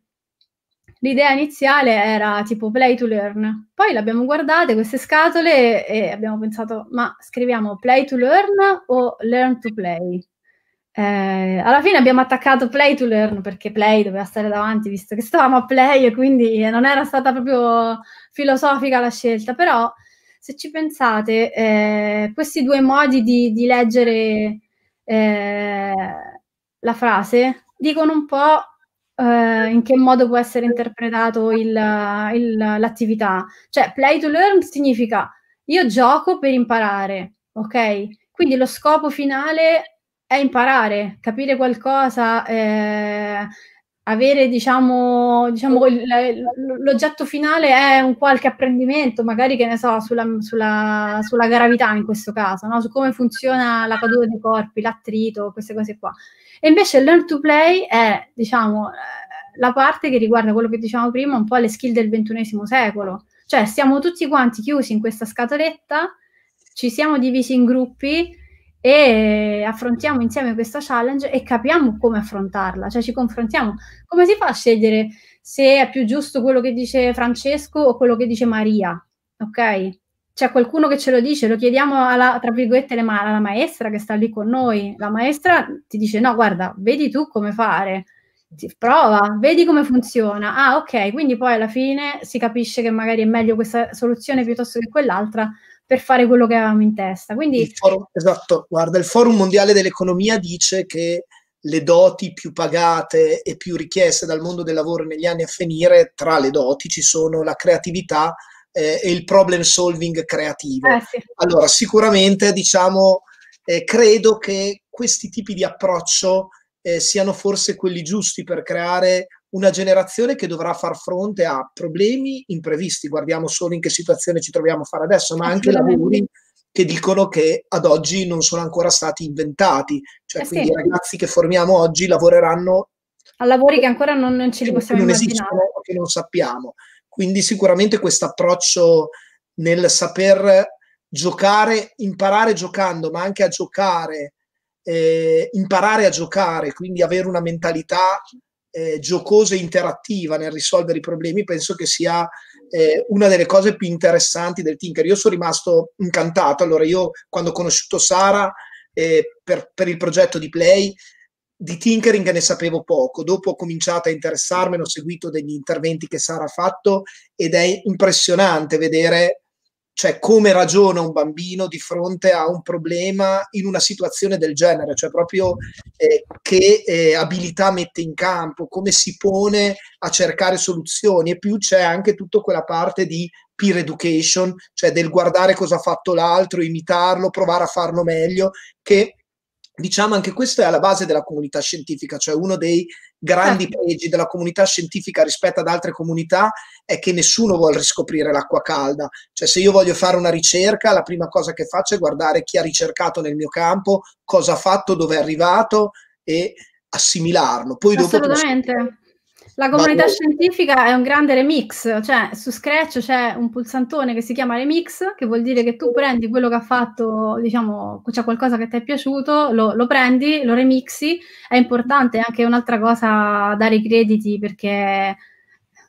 L'idea iniziale era tipo play to learn, poi l'abbiamo guardate queste scatole e abbiamo pensato ma scriviamo play to learn o learn to play? Eh, alla fine abbiamo attaccato Play to Learn perché Play doveva stare davanti visto che stavamo a Play e quindi non era stata proprio filosofica la scelta, però se ci pensate, eh, questi due modi di, di leggere eh, la frase dicono un po' eh, in che modo può essere interpretato il, il, l'attività. Cioè, play to learn significa io gioco per imparare, ok? Quindi lo scopo finale è imparare, capire qualcosa, eh, avere, diciamo, diciamo l'oggetto finale è un qualche apprendimento, magari che ne so, sulla, sulla, sulla gravità in questo caso, no? su come funziona la caduta dei corpi, l'attrito, queste cose qua. E invece il learn to play è, diciamo, la parte che riguarda quello che dicevamo prima, un po' le skill del ventunesimo secolo. Cioè, siamo tutti quanti chiusi in questa scatoletta, ci siamo divisi in gruppi, e affrontiamo insieme questa challenge e capiamo come affrontarla, cioè ci confrontiamo. Come si fa a scegliere se è più giusto quello che dice Francesco o quello che dice Maria? Ok? C'è qualcuno che ce lo dice, lo chiediamo alla, tra virgolette, ma- alla maestra che sta lì con noi. La maestra ti dice: No, guarda, vedi tu come fare, prova, vedi come funziona. Ah, ok, quindi poi alla fine si capisce che magari è meglio questa soluzione piuttosto che quell'altra per fare quello che avevamo in testa. Quindi... Forum, esatto, guarda, il Forum Mondiale dell'Economia dice che le doti più pagate e più richieste dal mondo del lavoro negli anni a venire, tra le doti ci sono la creatività eh, e il problem solving creativo. Eh, sì. Allora, sicuramente, diciamo, eh, credo che questi tipi di approccio eh, siano forse quelli giusti per creare una generazione che dovrà far fronte a problemi imprevisti. Guardiamo solo in che situazione ci troviamo a fare adesso, ma anche lavori che dicono che ad oggi non sono ancora stati inventati. Cioè, eh quindi sì. i ragazzi che formiamo oggi lavoreranno a lavori che ancora non, non ce li possiamo non immaginare. Esistono, che non sappiamo. Quindi sicuramente questo approccio nel saper giocare, imparare giocando, ma anche a giocare, eh, imparare a giocare, quindi avere una mentalità eh, giocosa e interattiva nel risolvere i problemi, penso che sia eh, una delle cose più interessanti del Tinker. Io sono rimasto incantato. Allora, io quando ho conosciuto Sara eh, per, per, il progetto di Play, di tinkering ne sapevo poco. Dopo ho cominciato a interessarmi, ho seguito degli interventi che Sara ha fatto ed è impressionante vedere cioè come ragiona un bambino di fronte a un problema in una situazione del genere, cioè proprio eh, che eh, abilità mette in campo, come si pone a cercare soluzioni. E più c'è anche tutta quella parte di peer education, cioè del guardare cosa ha fatto l'altro, imitarlo, provare a farlo meglio, che diciamo anche questo è alla base della comunità scientifica, cioè uno dei grandi Certo. pregi della comunità scientifica rispetto ad altre comunità è che nessuno vuole riscoprire l'acqua calda. Cioè se io voglio fare una ricerca, la prima cosa che faccio è guardare chi ha ricercato nel mio campo, cosa ha fatto, dove è arrivato e assimilarlo. Poi dopo. La comunità Ma- scientifica è un grande remix, cioè su Scratch c'è un pulsantone che si chiama remix, che vuol dire che tu prendi quello che ha fatto, diciamo, c'è qualcosa che ti è piaciuto, lo, lo prendi, lo remixi. È importante anche un'altra cosa dare i crediti perché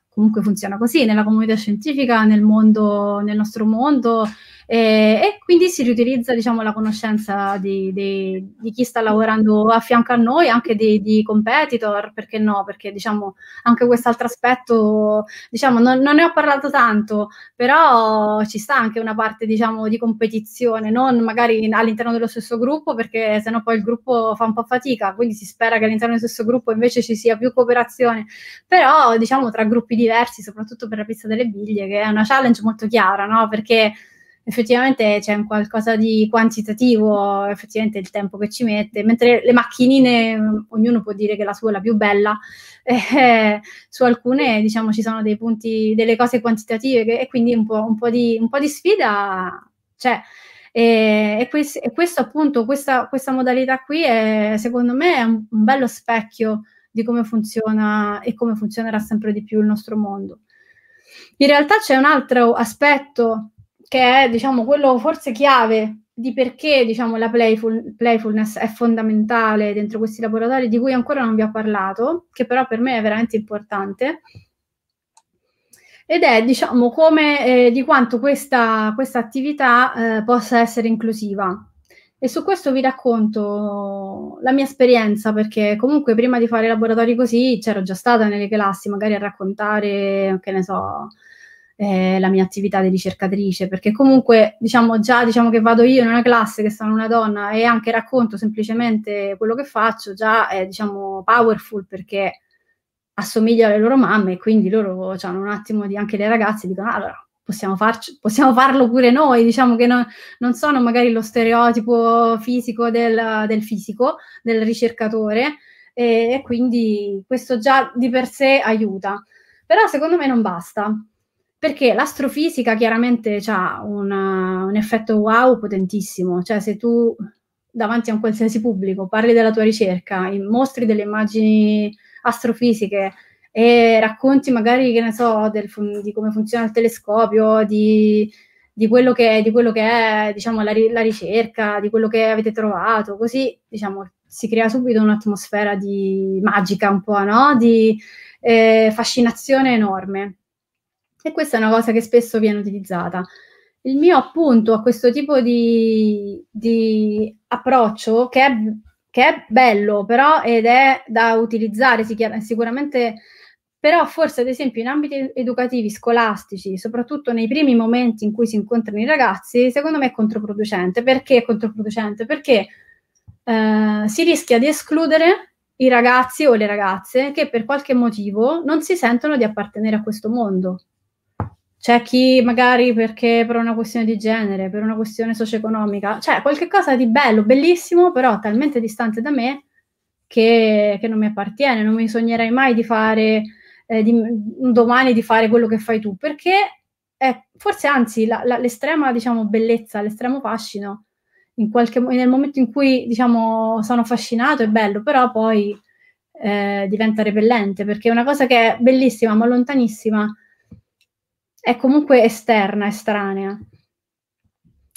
comunque funziona così nella comunità scientifica, nel mondo, nel nostro mondo. E, e quindi si riutilizza diciamo, la conoscenza di, di, di, chi sta lavorando a fianco a noi, anche di, di competitor, perché no? Perché diciamo, anche quest'altro aspetto, diciamo, non, non, ne ho parlato tanto, però ci sta anche una parte diciamo, di competizione, non magari all'interno dello stesso gruppo, perché sennò poi il gruppo fa un po' fatica, quindi si spera che all'interno dello stesso gruppo invece ci sia più cooperazione, però diciamo tra gruppi diversi, soprattutto per la pista delle biglie, che è una challenge molto chiara, no? Perché effettivamente c'è un qualcosa di quantitativo, effettivamente il tempo che ci mette, mentre le macchinine, ognuno può dire che la sua è la più bella, eh, su alcune diciamo ci sono dei punti, delle cose quantitative che, e quindi un po', un po', di, un po di sfida c'è. E, e, questo, e, questo appunto, questa, questa, modalità qui è secondo me è un, un bello specchio di come funziona e come funzionerà sempre di più il nostro mondo. In realtà c'è un altro aspetto che è diciamo quello forse chiave di perché diciamo la playful, playfulness è fondamentale dentro questi laboratori di cui ancora non vi ho parlato, che però per me è veramente importante. Ed è diciamo come eh, di quanto questa, questa attività eh, possa essere inclusiva. E su questo vi racconto la mia esperienza, perché comunque prima di fare laboratori così c'ero già stata nelle classi, magari a raccontare, che ne so, eh, la mia attività di ricercatrice, perché comunque diciamo già diciamo che vado io in una classe che sono una donna e anche racconto semplicemente quello che faccio, già è diciamo powerful perché assomiglia alle loro mamme e quindi loro hanno un attimo di anche le ragazze dicono ah, allora possiamo, farci, possiamo farlo pure noi, diciamo che no, non sono magari lo stereotipo fisico del, del fisico, del ricercatore e, e quindi questo già di per sé aiuta. Però secondo me non basta, perché l'astrofisica chiaramente ha una, un effetto wow potentissimo, cioè se tu davanti a un qualsiasi pubblico parli della tua ricerca, mostri delle immagini astrofisiche e racconti magari, che ne so, del, di come funziona il telescopio, di, di, quello, che, di quello che è, diciamo, la, la, ricerca, di quello che avete trovato, così, diciamo, si crea subito un'atmosfera di magica un po', no? Di eh, fascinazione enorme. E questa è una cosa che spesso viene utilizzata. Il mio appunto a questo tipo di, di approccio, che è, che è, bello però ed è da utilizzare sicuramente, però forse ad esempio in ambiti educativi, scolastici, soprattutto nei primi momenti in cui si incontrano i ragazzi, secondo me è controproducente. Perché è controproducente? Perché eh, si rischia di escludere i ragazzi o le ragazze che per qualche motivo non si sentono di appartenere a questo mondo. C'è chi magari perché per una questione di genere, per una questione socio-economica, cioè qualche cosa di bello, bellissimo, però talmente distante da me che, che non mi appartiene, non mi sognerei mai di fare, eh, di, un domani di fare quello che fai tu, perché è forse anzi la, la, l'estrema diciamo, bellezza, l'estremo fascino, in qualche, nel momento in cui diciamo, sono affascinato è bello, però poi eh, diventa repellente, perché è una cosa che è bellissima ma lontanissima è comunque esterna, estranea.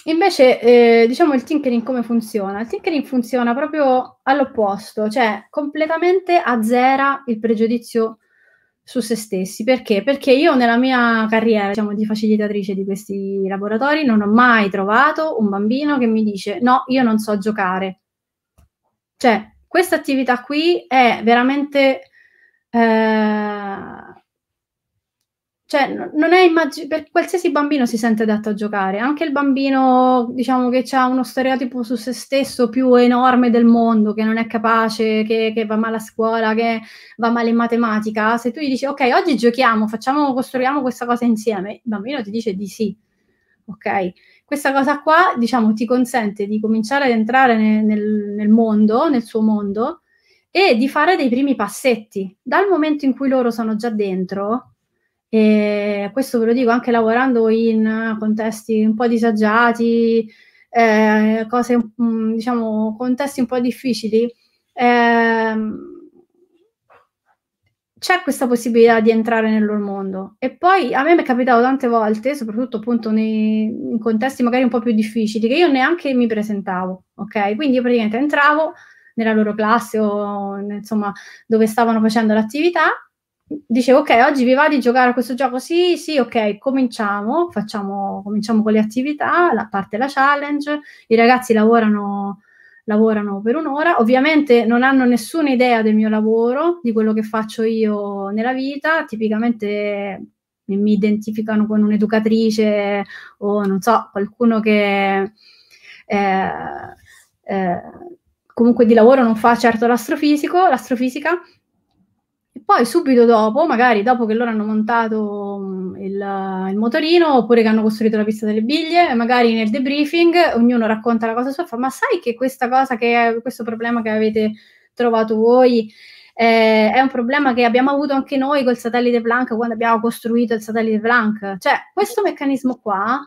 Invece, eh, diciamo il tinkering come funziona? Il tinkering funziona proprio all'opposto, cioè completamente azzera il pregiudizio su se stessi. Perché? Perché io nella mia carriera diciamo, di facilitatrice di questi laboratori non ho mai trovato un bambino che mi dice no, io non so giocare. Cioè, questa attività qui è veramente... Eh, cioè, non è immagin- per qualsiasi bambino si sente adatto a giocare, anche il bambino, diciamo, che ha uno stereotipo su se stesso più enorme del mondo, che non è capace, che, che, va male a scuola, che va male in matematica, se tu gli dici, ok, oggi giochiamo, facciamo, costruiamo questa cosa insieme, il bambino ti dice di sì. ok? Questa cosa qua, diciamo, ti consente di cominciare ad entrare nel, nel, nel mondo, nel suo mondo, e di fare dei primi passetti. Dal momento in cui loro sono già dentro, e questo ve lo dico anche lavorando in contesti un po' disagiati, eh, cose, mm, diciamo, contesti un po' difficili, eh, c'è questa possibilità di entrare nel loro mondo. E poi a me mi è capitato tante volte, soprattutto appunto nei, in contesti magari un po' più difficili, che io neanche mi presentavo, ok? Quindi io praticamente entravo nella loro classe o insomma dove stavano facendo l'attività dicevo ok oggi vi va di giocare a questo gioco? Sì sì ok cominciamo facciamo cominciamo con le attività la parte la challenge. I ragazzi lavorano lavorano per un'ora. Ovviamente non hanno nessuna idea del mio lavoro di quello che faccio io nella vita. Tipicamente mi identificano con un'educatrice o non so qualcuno che eh, eh, comunque di lavoro non fa certo l'astrofisico l'astrofisica poi subito dopo, magari dopo che loro hanno montato mm, il, il, motorino oppure che hanno costruito la pista delle biglie, magari nel debriefing ognuno racconta la cosa sua, fa ma sai che questa cosa, che questo problema che avete trovato voi eh, è un problema che abbiamo avuto anche noi col satellite Planck quando abbiamo costruito il satellite Planck. Cioè, questo meccanismo qua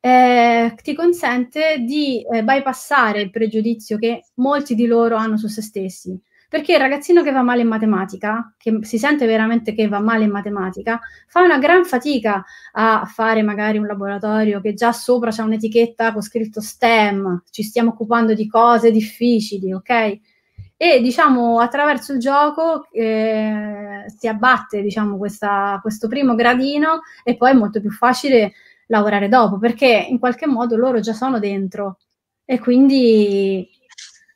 eh, ti consente di eh, bypassare il pregiudizio che molti di loro hanno su se stessi perché il ragazzino che va male in matematica, che si sente veramente che va male in matematica, fa una gran fatica a fare magari un laboratorio che già sopra c'è un'etichetta con scritto STEM, ci stiamo occupando di cose difficili, ok? E diciamo attraverso il gioco eh, si abbatte diciamo, questa, questo primo gradino e poi è molto più facile lavorare dopo perché in qualche modo loro già sono dentro e quindi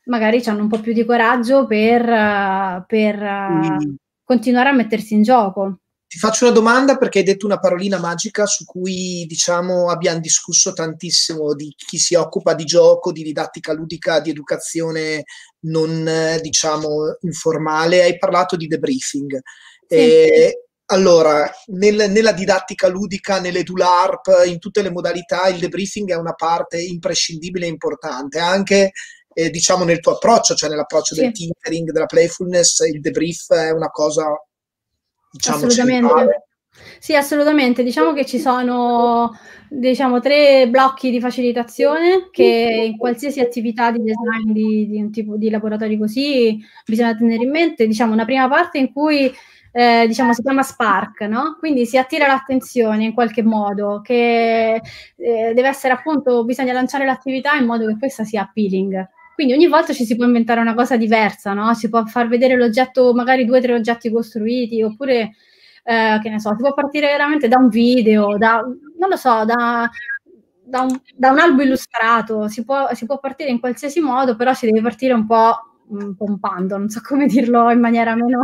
magari hanno un po' più di coraggio per, per mm. continuare a mettersi in gioco. Ti faccio una domanda perché hai detto una parolina magica su cui diciamo abbiamo discusso tantissimo di chi si occupa di gioco, di didattica ludica, di educazione non diciamo informale. Hai parlato di debriefing. Sì. Eh, allora, nel, nella didattica ludica, nell'EduLARP, in tutte le modalità, il debriefing è una parte imprescindibile e importante, anche eh, diciamo nel tuo approccio, cioè nell'approccio sì. del tinkering, della playfulness, il debrief è una cosa diciamo. Centrale. Sì, assolutamente. Diciamo che ci sono diciamo, tre blocchi di facilitazione che in qualsiasi attività di design di, di un tipo di laboratorio così bisogna tenere in mente. Diciamo, una prima parte in cui eh, diciamo, si chiama Spark, no? Quindi si attira l'attenzione in qualche modo, che eh, deve essere appunto, bisogna lanciare l'attività in modo che questa sia appealing. Quindi ogni volta ci si può inventare una cosa diversa, no? Si può far vedere l'oggetto, magari due o tre oggetti costruiti, oppure, eh, che ne so, si può partire veramente da un video, da, non lo so, da, da, un, da un, albo illustrato, si può, si può partire in qualsiasi modo, però si deve partire un po' pompando, non so come dirlo in maniera meno,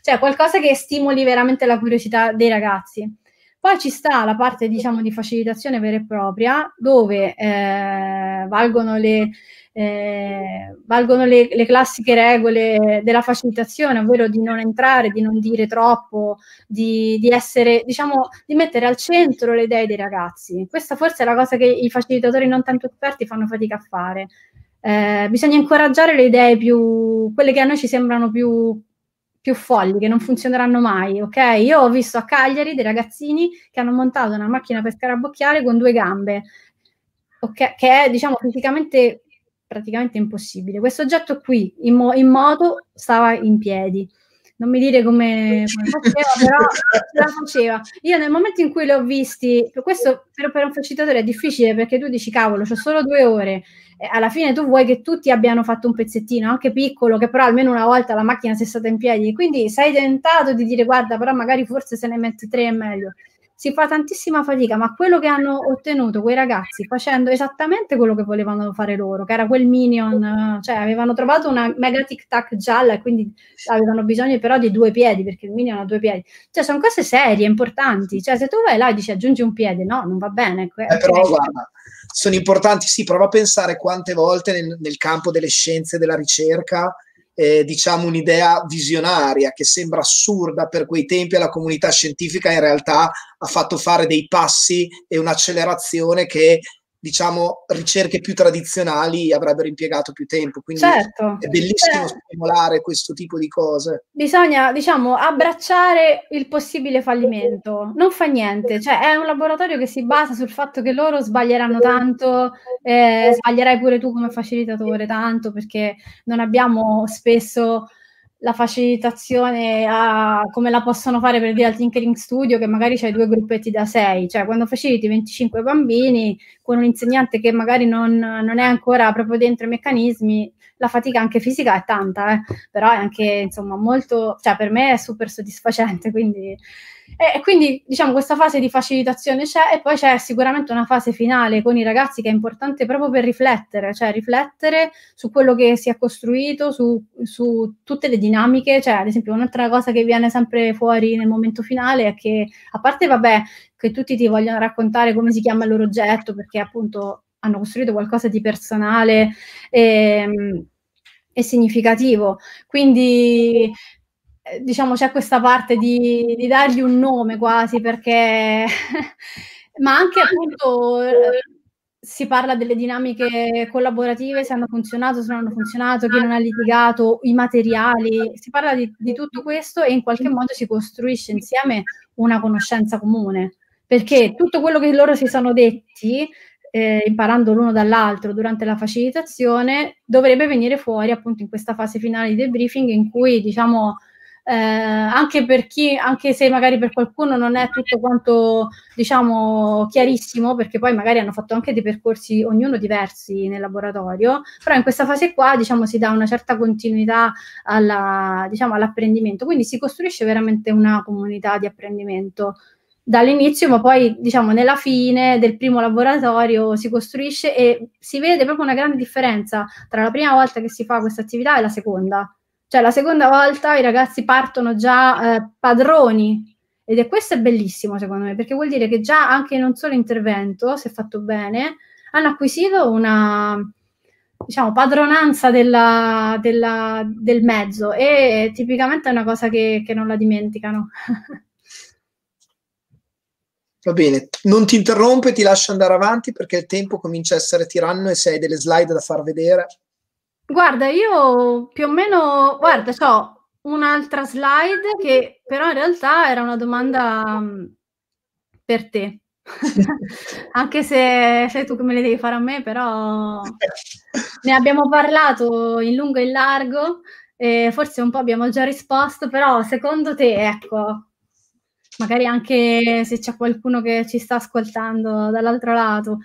cioè qualcosa che stimoli veramente la curiosità dei ragazzi. Poi ci sta la parte, diciamo, di facilitazione vera e propria, dove eh, valgono le, eh, valgono le, le, classiche regole della facilitazione, ovvero di non entrare, di non dire troppo, di, di, essere, diciamo, di mettere al centro le idee dei ragazzi. Questa forse è la cosa che i facilitatori non tanto esperti fanno fatica a fare. Eh, bisogna incoraggiare le idee più, quelle che a noi ci sembrano più più folli che non funzioneranno mai, ok? Io ho visto a Cagliari dei ragazzini che hanno montato una macchina per scarabocchiare con due gambe, okay? che è diciamo fisicamente praticamente impossibile. Questo oggetto qui in, mo- in moto stava in piedi. Non mi dire come, come faceva, però la faceva. Io nel momento in cui li ho visti, questo per, per un facilitatore è difficile perché tu dici cavolo, ho solo due ore, alla fine tu vuoi che tutti abbiano fatto un pezzettino, anche piccolo, che però almeno una volta la macchina sia stata in piedi. Quindi sei tentato di dire guarda, però magari forse se ne metti tre è meglio si fa tantissima fatica, ma quello che hanno ottenuto quei ragazzi facendo esattamente quello che volevano fare loro, che era quel minion, cioè avevano trovato una mega tic tac gialla e quindi avevano bisogno però di due piedi, perché il minion ha due piedi. Cioè sono cose serie, importanti. Cioè se tu vai là e dici aggiungi un piede, no, non va bene. Eh, però guarda, sono importanti, sì, prova a pensare quante volte nel, nel campo delle scienze, della ricerca, eh, diciamo un'idea visionaria che sembra assurda per quei tempi alla comunità scientifica, in realtà ha fatto fare dei passi e un'accelerazione che diciamo, ricerche più tradizionali avrebbero impiegato più tempo. Quindi certo. è bellissimo eh. stimolare questo tipo di cose. Bisogna, diciamo, abbracciare il possibile fallimento. Non fa niente, cioè è un laboratorio che si basa sul fatto che loro sbaglieranno tanto, eh, sbaglierai pure tu come facilitatore tanto, perché non abbiamo spesso la facilitazione a, come la possono fare per dire al Tinkering Studio che magari c'hai due gruppetti da sei, cioè quando faciliti 25 bambini con un insegnante che magari non, non è ancora proprio dentro i meccanismi, la fatica anche fisica è tanta, eh? però è anche insomma molto, cioè per me è super soddisfacente, quindi e quindi diciamo questa fase di facilitazione c'è e poi c'è sicuramente una fase finale con i ragazzi che è importante proprio per riflettere, cioè riflettere su quello che si è costruito, su, su tutte le dinamiche, cioè ad esempio un'altra cosa che viene sempre fuori nel momento finale è che a parte vabbè che tutti ti vogliono raccontare come si chiama il loro oggetto perché appunto hanno costruito qualcosa di personale e, ehm, e significativo. Quindi diciamo c'è questa parte di, di, dargli un nome quasi perché ma anche appunto eh, si parla delle dinamiche collaborative, se hanno funzionato, se non hanno funzionato, chi non ha litigato, i materiali, si parla di, di tutto questo e in qualche modo si costruisce insieme una conoscenza comune, perché tutto quello che loro si sono detti eh, imparando l'uno dall'altro durante la facilitazione, dovrebbe venire fuori appunto in questa fase finale di debriefing in cui diciamo eh, anche per chi, anche se magari per qualcuno non è tutto quanto diciamo chiarissimo, perché poi magari hanno fatto anche dei percorsi ognuno diversi nel laboratorio, però in questa fase qua diciamo si dà una certa continuità alla, diciamo, all'apprendimento, quindi si costruisce veramente una comunità di apprendimento dall'inizio, ma poi diciamo nella fine del primo laboratorio si costruisce e si vede proprio una grande differenza tra la prima volta che si fa questa attività e la seconda. Cioè la seconda volta i ragazzi partono già eh, padroni ed è questo è bellissimo secondo me, perché vuol dire che già anche in un solo intervento, se fatto bene, hanno acquisito una diciamo, padronanza della, della, del mezzo e tipicamente è una cosa che, che non la dimenticano. Va bene, non ti interrompe, ti lascio andare avanti perché il tempo comincia a essere tiranno e se hai delle slide da far vedere. Guarda, io più o meno, guarda, ho un'altra slide che però in realtà era una domanda mm, per te. Anche se sei tu che me le devi fare a me, però ne abbiamo parlato in lungo e in largo, e forse un po' abbiamo già risposto, però secondo te, ecco, magari anche se c'è qualcuno che ci sta ascoltando dall'altro lato,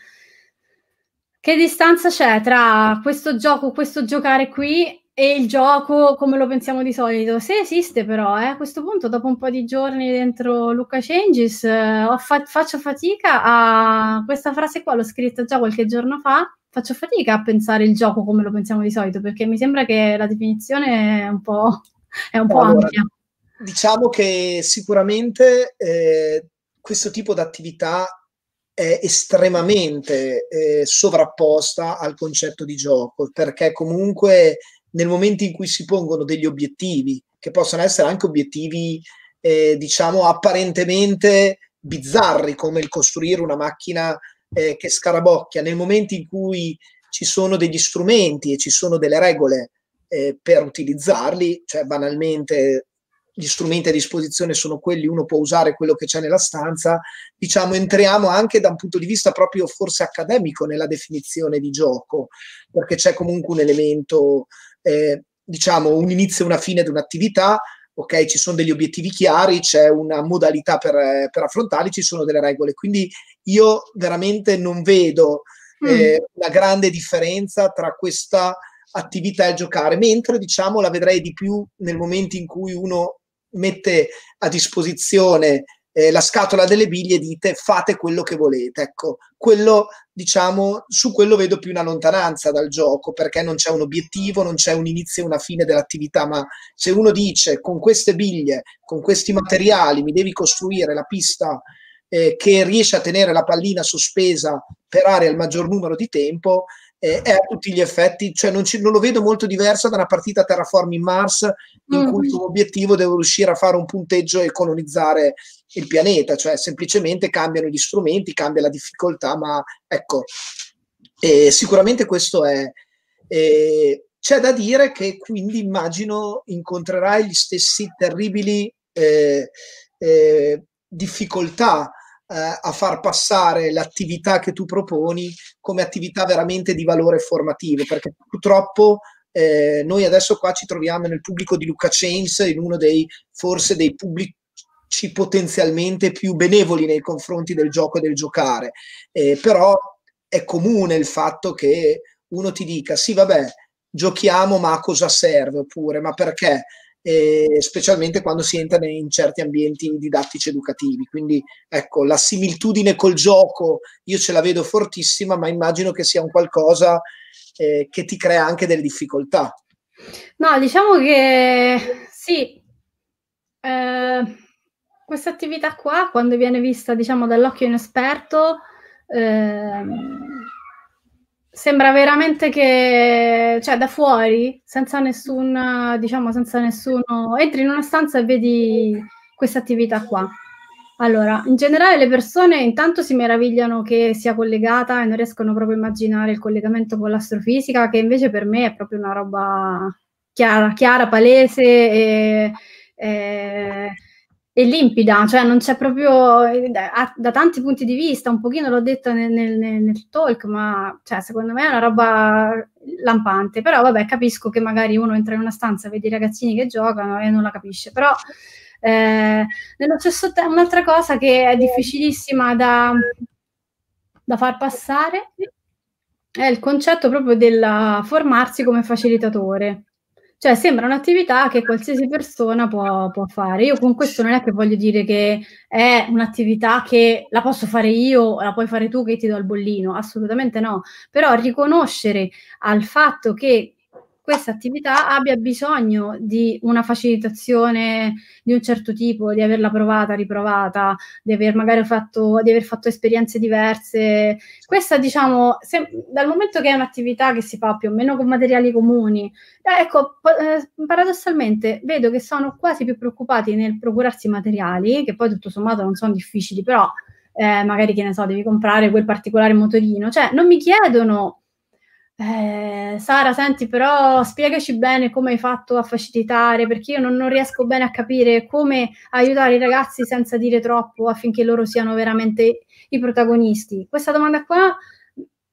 che distanza c'è tra questo gioco, questo giocare qui e il gioco come lo pensiamo di solito? Se esiste però, eh, a questo punto dopo un po' di giorni dentro Luca Changes eh, fa- faccio fatica a... questa frase qua l'ho scritta già qualche giorno fa, faccio fatica a pensare il gioco come lo pensiamo di solito perché mi sembra che la definizione è un po', è un po allora, ampia. Diciamo che sicuramente eh, questo tipo di attività è estremamente eh, sovrapposta al concetto di gioco, perché comunque nel momento in cui si pongono degli obiettivi, che possono essere anche obiettivi, eh, diciamo, apparentemente bizzarri, come il costruire una macchina eh, che scarabocchia, nel momento in cui ci sono degli strumenti e ci sono delle regole eh, per utilizzarli, cioè banalmente gli strumenti a disposizione sono quelli, uno può usare quello che c'è nella stanza, diciamo entriamo anche da un punto di vista proprio forse accademico nella definizione di gioco, perché c'è comunque un elemento, eh, diciamo un inizio e una fine di un'attività, ok, ci sono degli obiettivi chiari, c'è una modalità per, per affrontarli, ci sono delle regole, quindi io veramente non vedo eh, mm. una grande differenza tra questa attività e giocare, mentre diciamo la vedrei di più nel momento in cui uno mette a disposizione eh, la scatola delle biglie e dite fate quello che volete. Ecco, quello, diciamo, su quello vedo più una lontananza dal gioco perché non c'è un obiettivo, non c'è un inizio e una fine dell'attività, ma se uno dice con queste biglie, con questi materiali mi devi costruire la pista eh, che riesce a tenere la pallina sospesa per area il maggior numero di tempo, eh, è a tutti gli effetti, cioè non, ci, non, lo vedo molto diverso da una partita Terraforming Mars in mm. cui il tuo obiettivo deve riuscire a fare un punteggio e colonizzare il pianeta, cioè semplicemente cambiano gli strumenti, cambia la difficoltà, ma ecco, eh, sicuramente questo è... Eh, c'è da dire che quindi immagino incontrerai gli stessi terribili eh, eh, difficoltà eh, a far passare l'attività che tu proponi come attività veramente di valore formativo, perché purtroppo eh, noi adesso qua ci troviamo nel pubblico di Luca Chains, in uno dei forse dei pubblici potenzialmente più benevoli nei confronti del gioco e del giocare, eh, però è comune il fatto che uno ti dica sì vabbè giochiamo ma a cosa serve oppure ma perché eh, specialmente quando si entra in certi ambienti didattici educativi. Quindi ecco, la similitudine col gioco io ce la vedo fortissima, ma immagino che sia un qualcosa eh, che ti crea anche delle difficoltà. No, diciamo che sì, eh, questa attività qua, quando viene vista diciamo dall'occhio inesperto, eh, sembra veramente che, cioè, da fuori, senza nessun, diciamo, senza nessuno, entri in una stanza e vedi questa attività qua. Allora, in generale le persone intanto si meravigliano che sia collegata e non riescono proprio a immaginare il collegamento con l'astrofisica, che invece per me è proprio una roba chiara, chiara palese e, e e limpida, cioè non c'è proprio da, da, tanti punti di vista, un pochino l'ho detto nel, nel, nel talk, ma cioè, secondo me è una roba lampante, però vabbè capisco che magari uno entra in una stanza, vede i ragazzini che giocano e non la capisce, però eh, nello stesso tempo un'altra cosa che è difficilissima da, da far passare è il concetto proprio del formarsi come facilitatore. Cioè, sembra un'attività che qualsiasi persona può, può, fare. Io con questo non è che voglio dire che è un'attività che la posso fare io o la puoi fare tu che ti do il bollino, assolutamente no. Però riconoscere al fatto che questa attività abbia bisogno di una facilitazione di un certo tipo, di averla provata, riprovata, di aver magari fatto, di aver fatto esperienze diverse. Questa, diciamo, se, dal momento che è un'attività che si fa più o meno con materiali comuni, eh, ecco, eh, paradossalmente vedo che sono quasi più preoccupati nel procurarsi materiali, che poi tutto sommato non sono difficili, però eh, magari che ne so, devi comprare quel particolare motorino, cioè non mi chiedono eh, Sara, senti, però spiegaci bene come hai fatto a facilitare, perché io non, non, riesco bene a capire come aiutare i ragazzi senza dire troppo affinché loro siano veramente i protagonisti. Questa domanda qua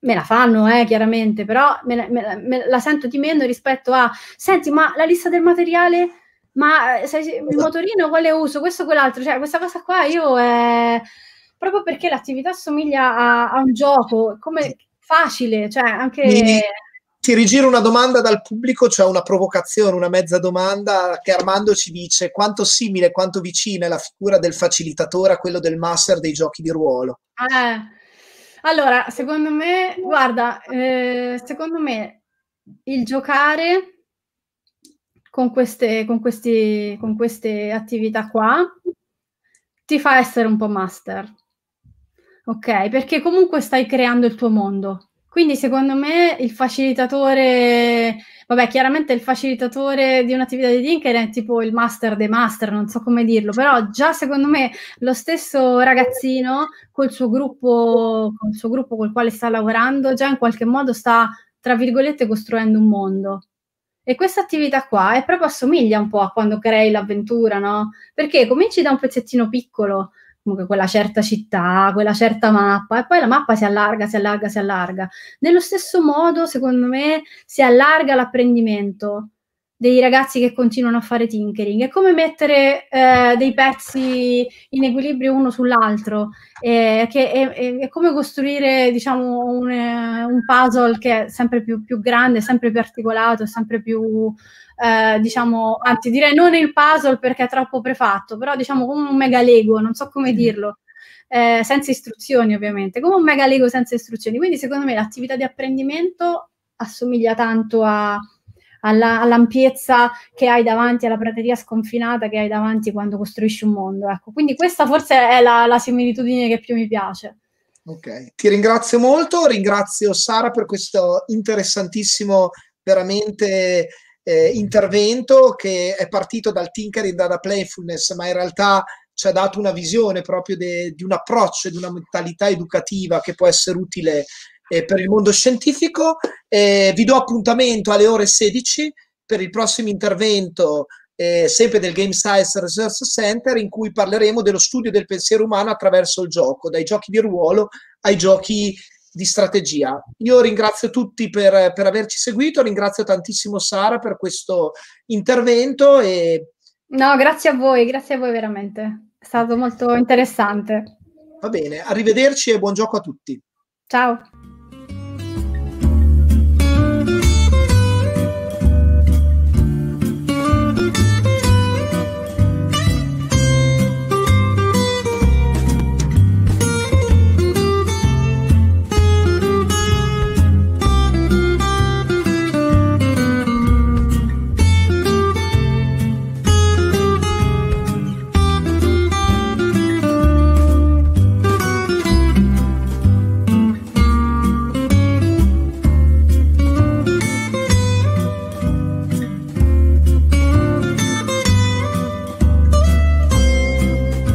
me la fanno, eh, chiaramente, però me la, me, me la, sento di meno rispetto a, senti, ma la lista del materiale, ma eh, sai, il motorino quale uso, questo o quell'altro, cioè questa cosa qua io... Eh, proprio perché l'attività assomiglia a, a un gioco, come facile, cioè anche... Mi, ti rigiro una domanda dal pubblico, cioè una provocazione, una mezza domanda che Armando ci dice quanto simile, quanto vicina è la figura del facilitatore a quello del master dei giochi di ruolo. Eh, allora, secondo me, guarda, eh, secondo me il giocare con queste, con, questi, con queste attività qua ti fa essere un po' master ok? Perché comunque stai creando il tuo mondo. Quindi secondo me il facilitatore, vabbè, chiaramente il facilitatore di un'attività di Tinker è tipo il master dei master, non so come dirlo, però già secondo me lo stesso ragazzino col suo gruppo, col suo gruppo col quale sta lavorando, già in qualche modo sta, tra virgolette, costruendo un mondo. E questa attività qua è proprio assomiglia un po' a quando crei l'avventura, no? Perché cominci da un pezzettino piccolo, comunque quella certa città, quella certa mappa, e poi la mappa si allarga, si allarga, si allarga. Nello stesso modo, secondo me, si allarga l'apprendimento dei ragazzi che continuano a fare tinkering. È come mettere eh, dei pezzi in equilibrio uno sull'altro, eh, che è, è, è, come costruire diciamo, un, un, puzzle che è sempre più, più grande, sempre più articolato, sempre più eh, diciamo, anzi direi non il puzzle perché è troppo prefatto, però diciamo come un mega Lego, non so come mm. dirlo, eh, senza istruzioni ovviamente, come un mega Lego senza istruzioni. Quindi secondo me l'attività di apprendimento assomiglia tanto a, alla, all'ampiezza che hai davanti, alla prateria sconfinata che hai davanti quando costruisci un mondo. Ecco. Quindi questa forse è la, la similitudine che più mi piace. Ok, ti ringrazio molto, ringrazio Sara per questo interessantissimo veramente eh, intervento che è partito dal tinkering, dalla playfulness, ma in realtà ci ha dato una visione proprio de, di un approccio, di una mentalità educativa che può essere utile eh, per il mondo scientifico. Eh, vi do appuntamento alle ore 16 per il prossimo intervento eh, sempre del Game Science Research Center, in cui parleremo dello studio del pensiero umano attraverso il gioco, dai giochi di ruolo ai giochi di strategia. Io ringrazio tutti per, per averci seguito, ringrazio tantissimo Sara per questo intervento. E... No, grazie a voi, grazie a voi veramente. È stato molto interessante. Va bene, arrivederci e buon gioco a tutti. Ciao.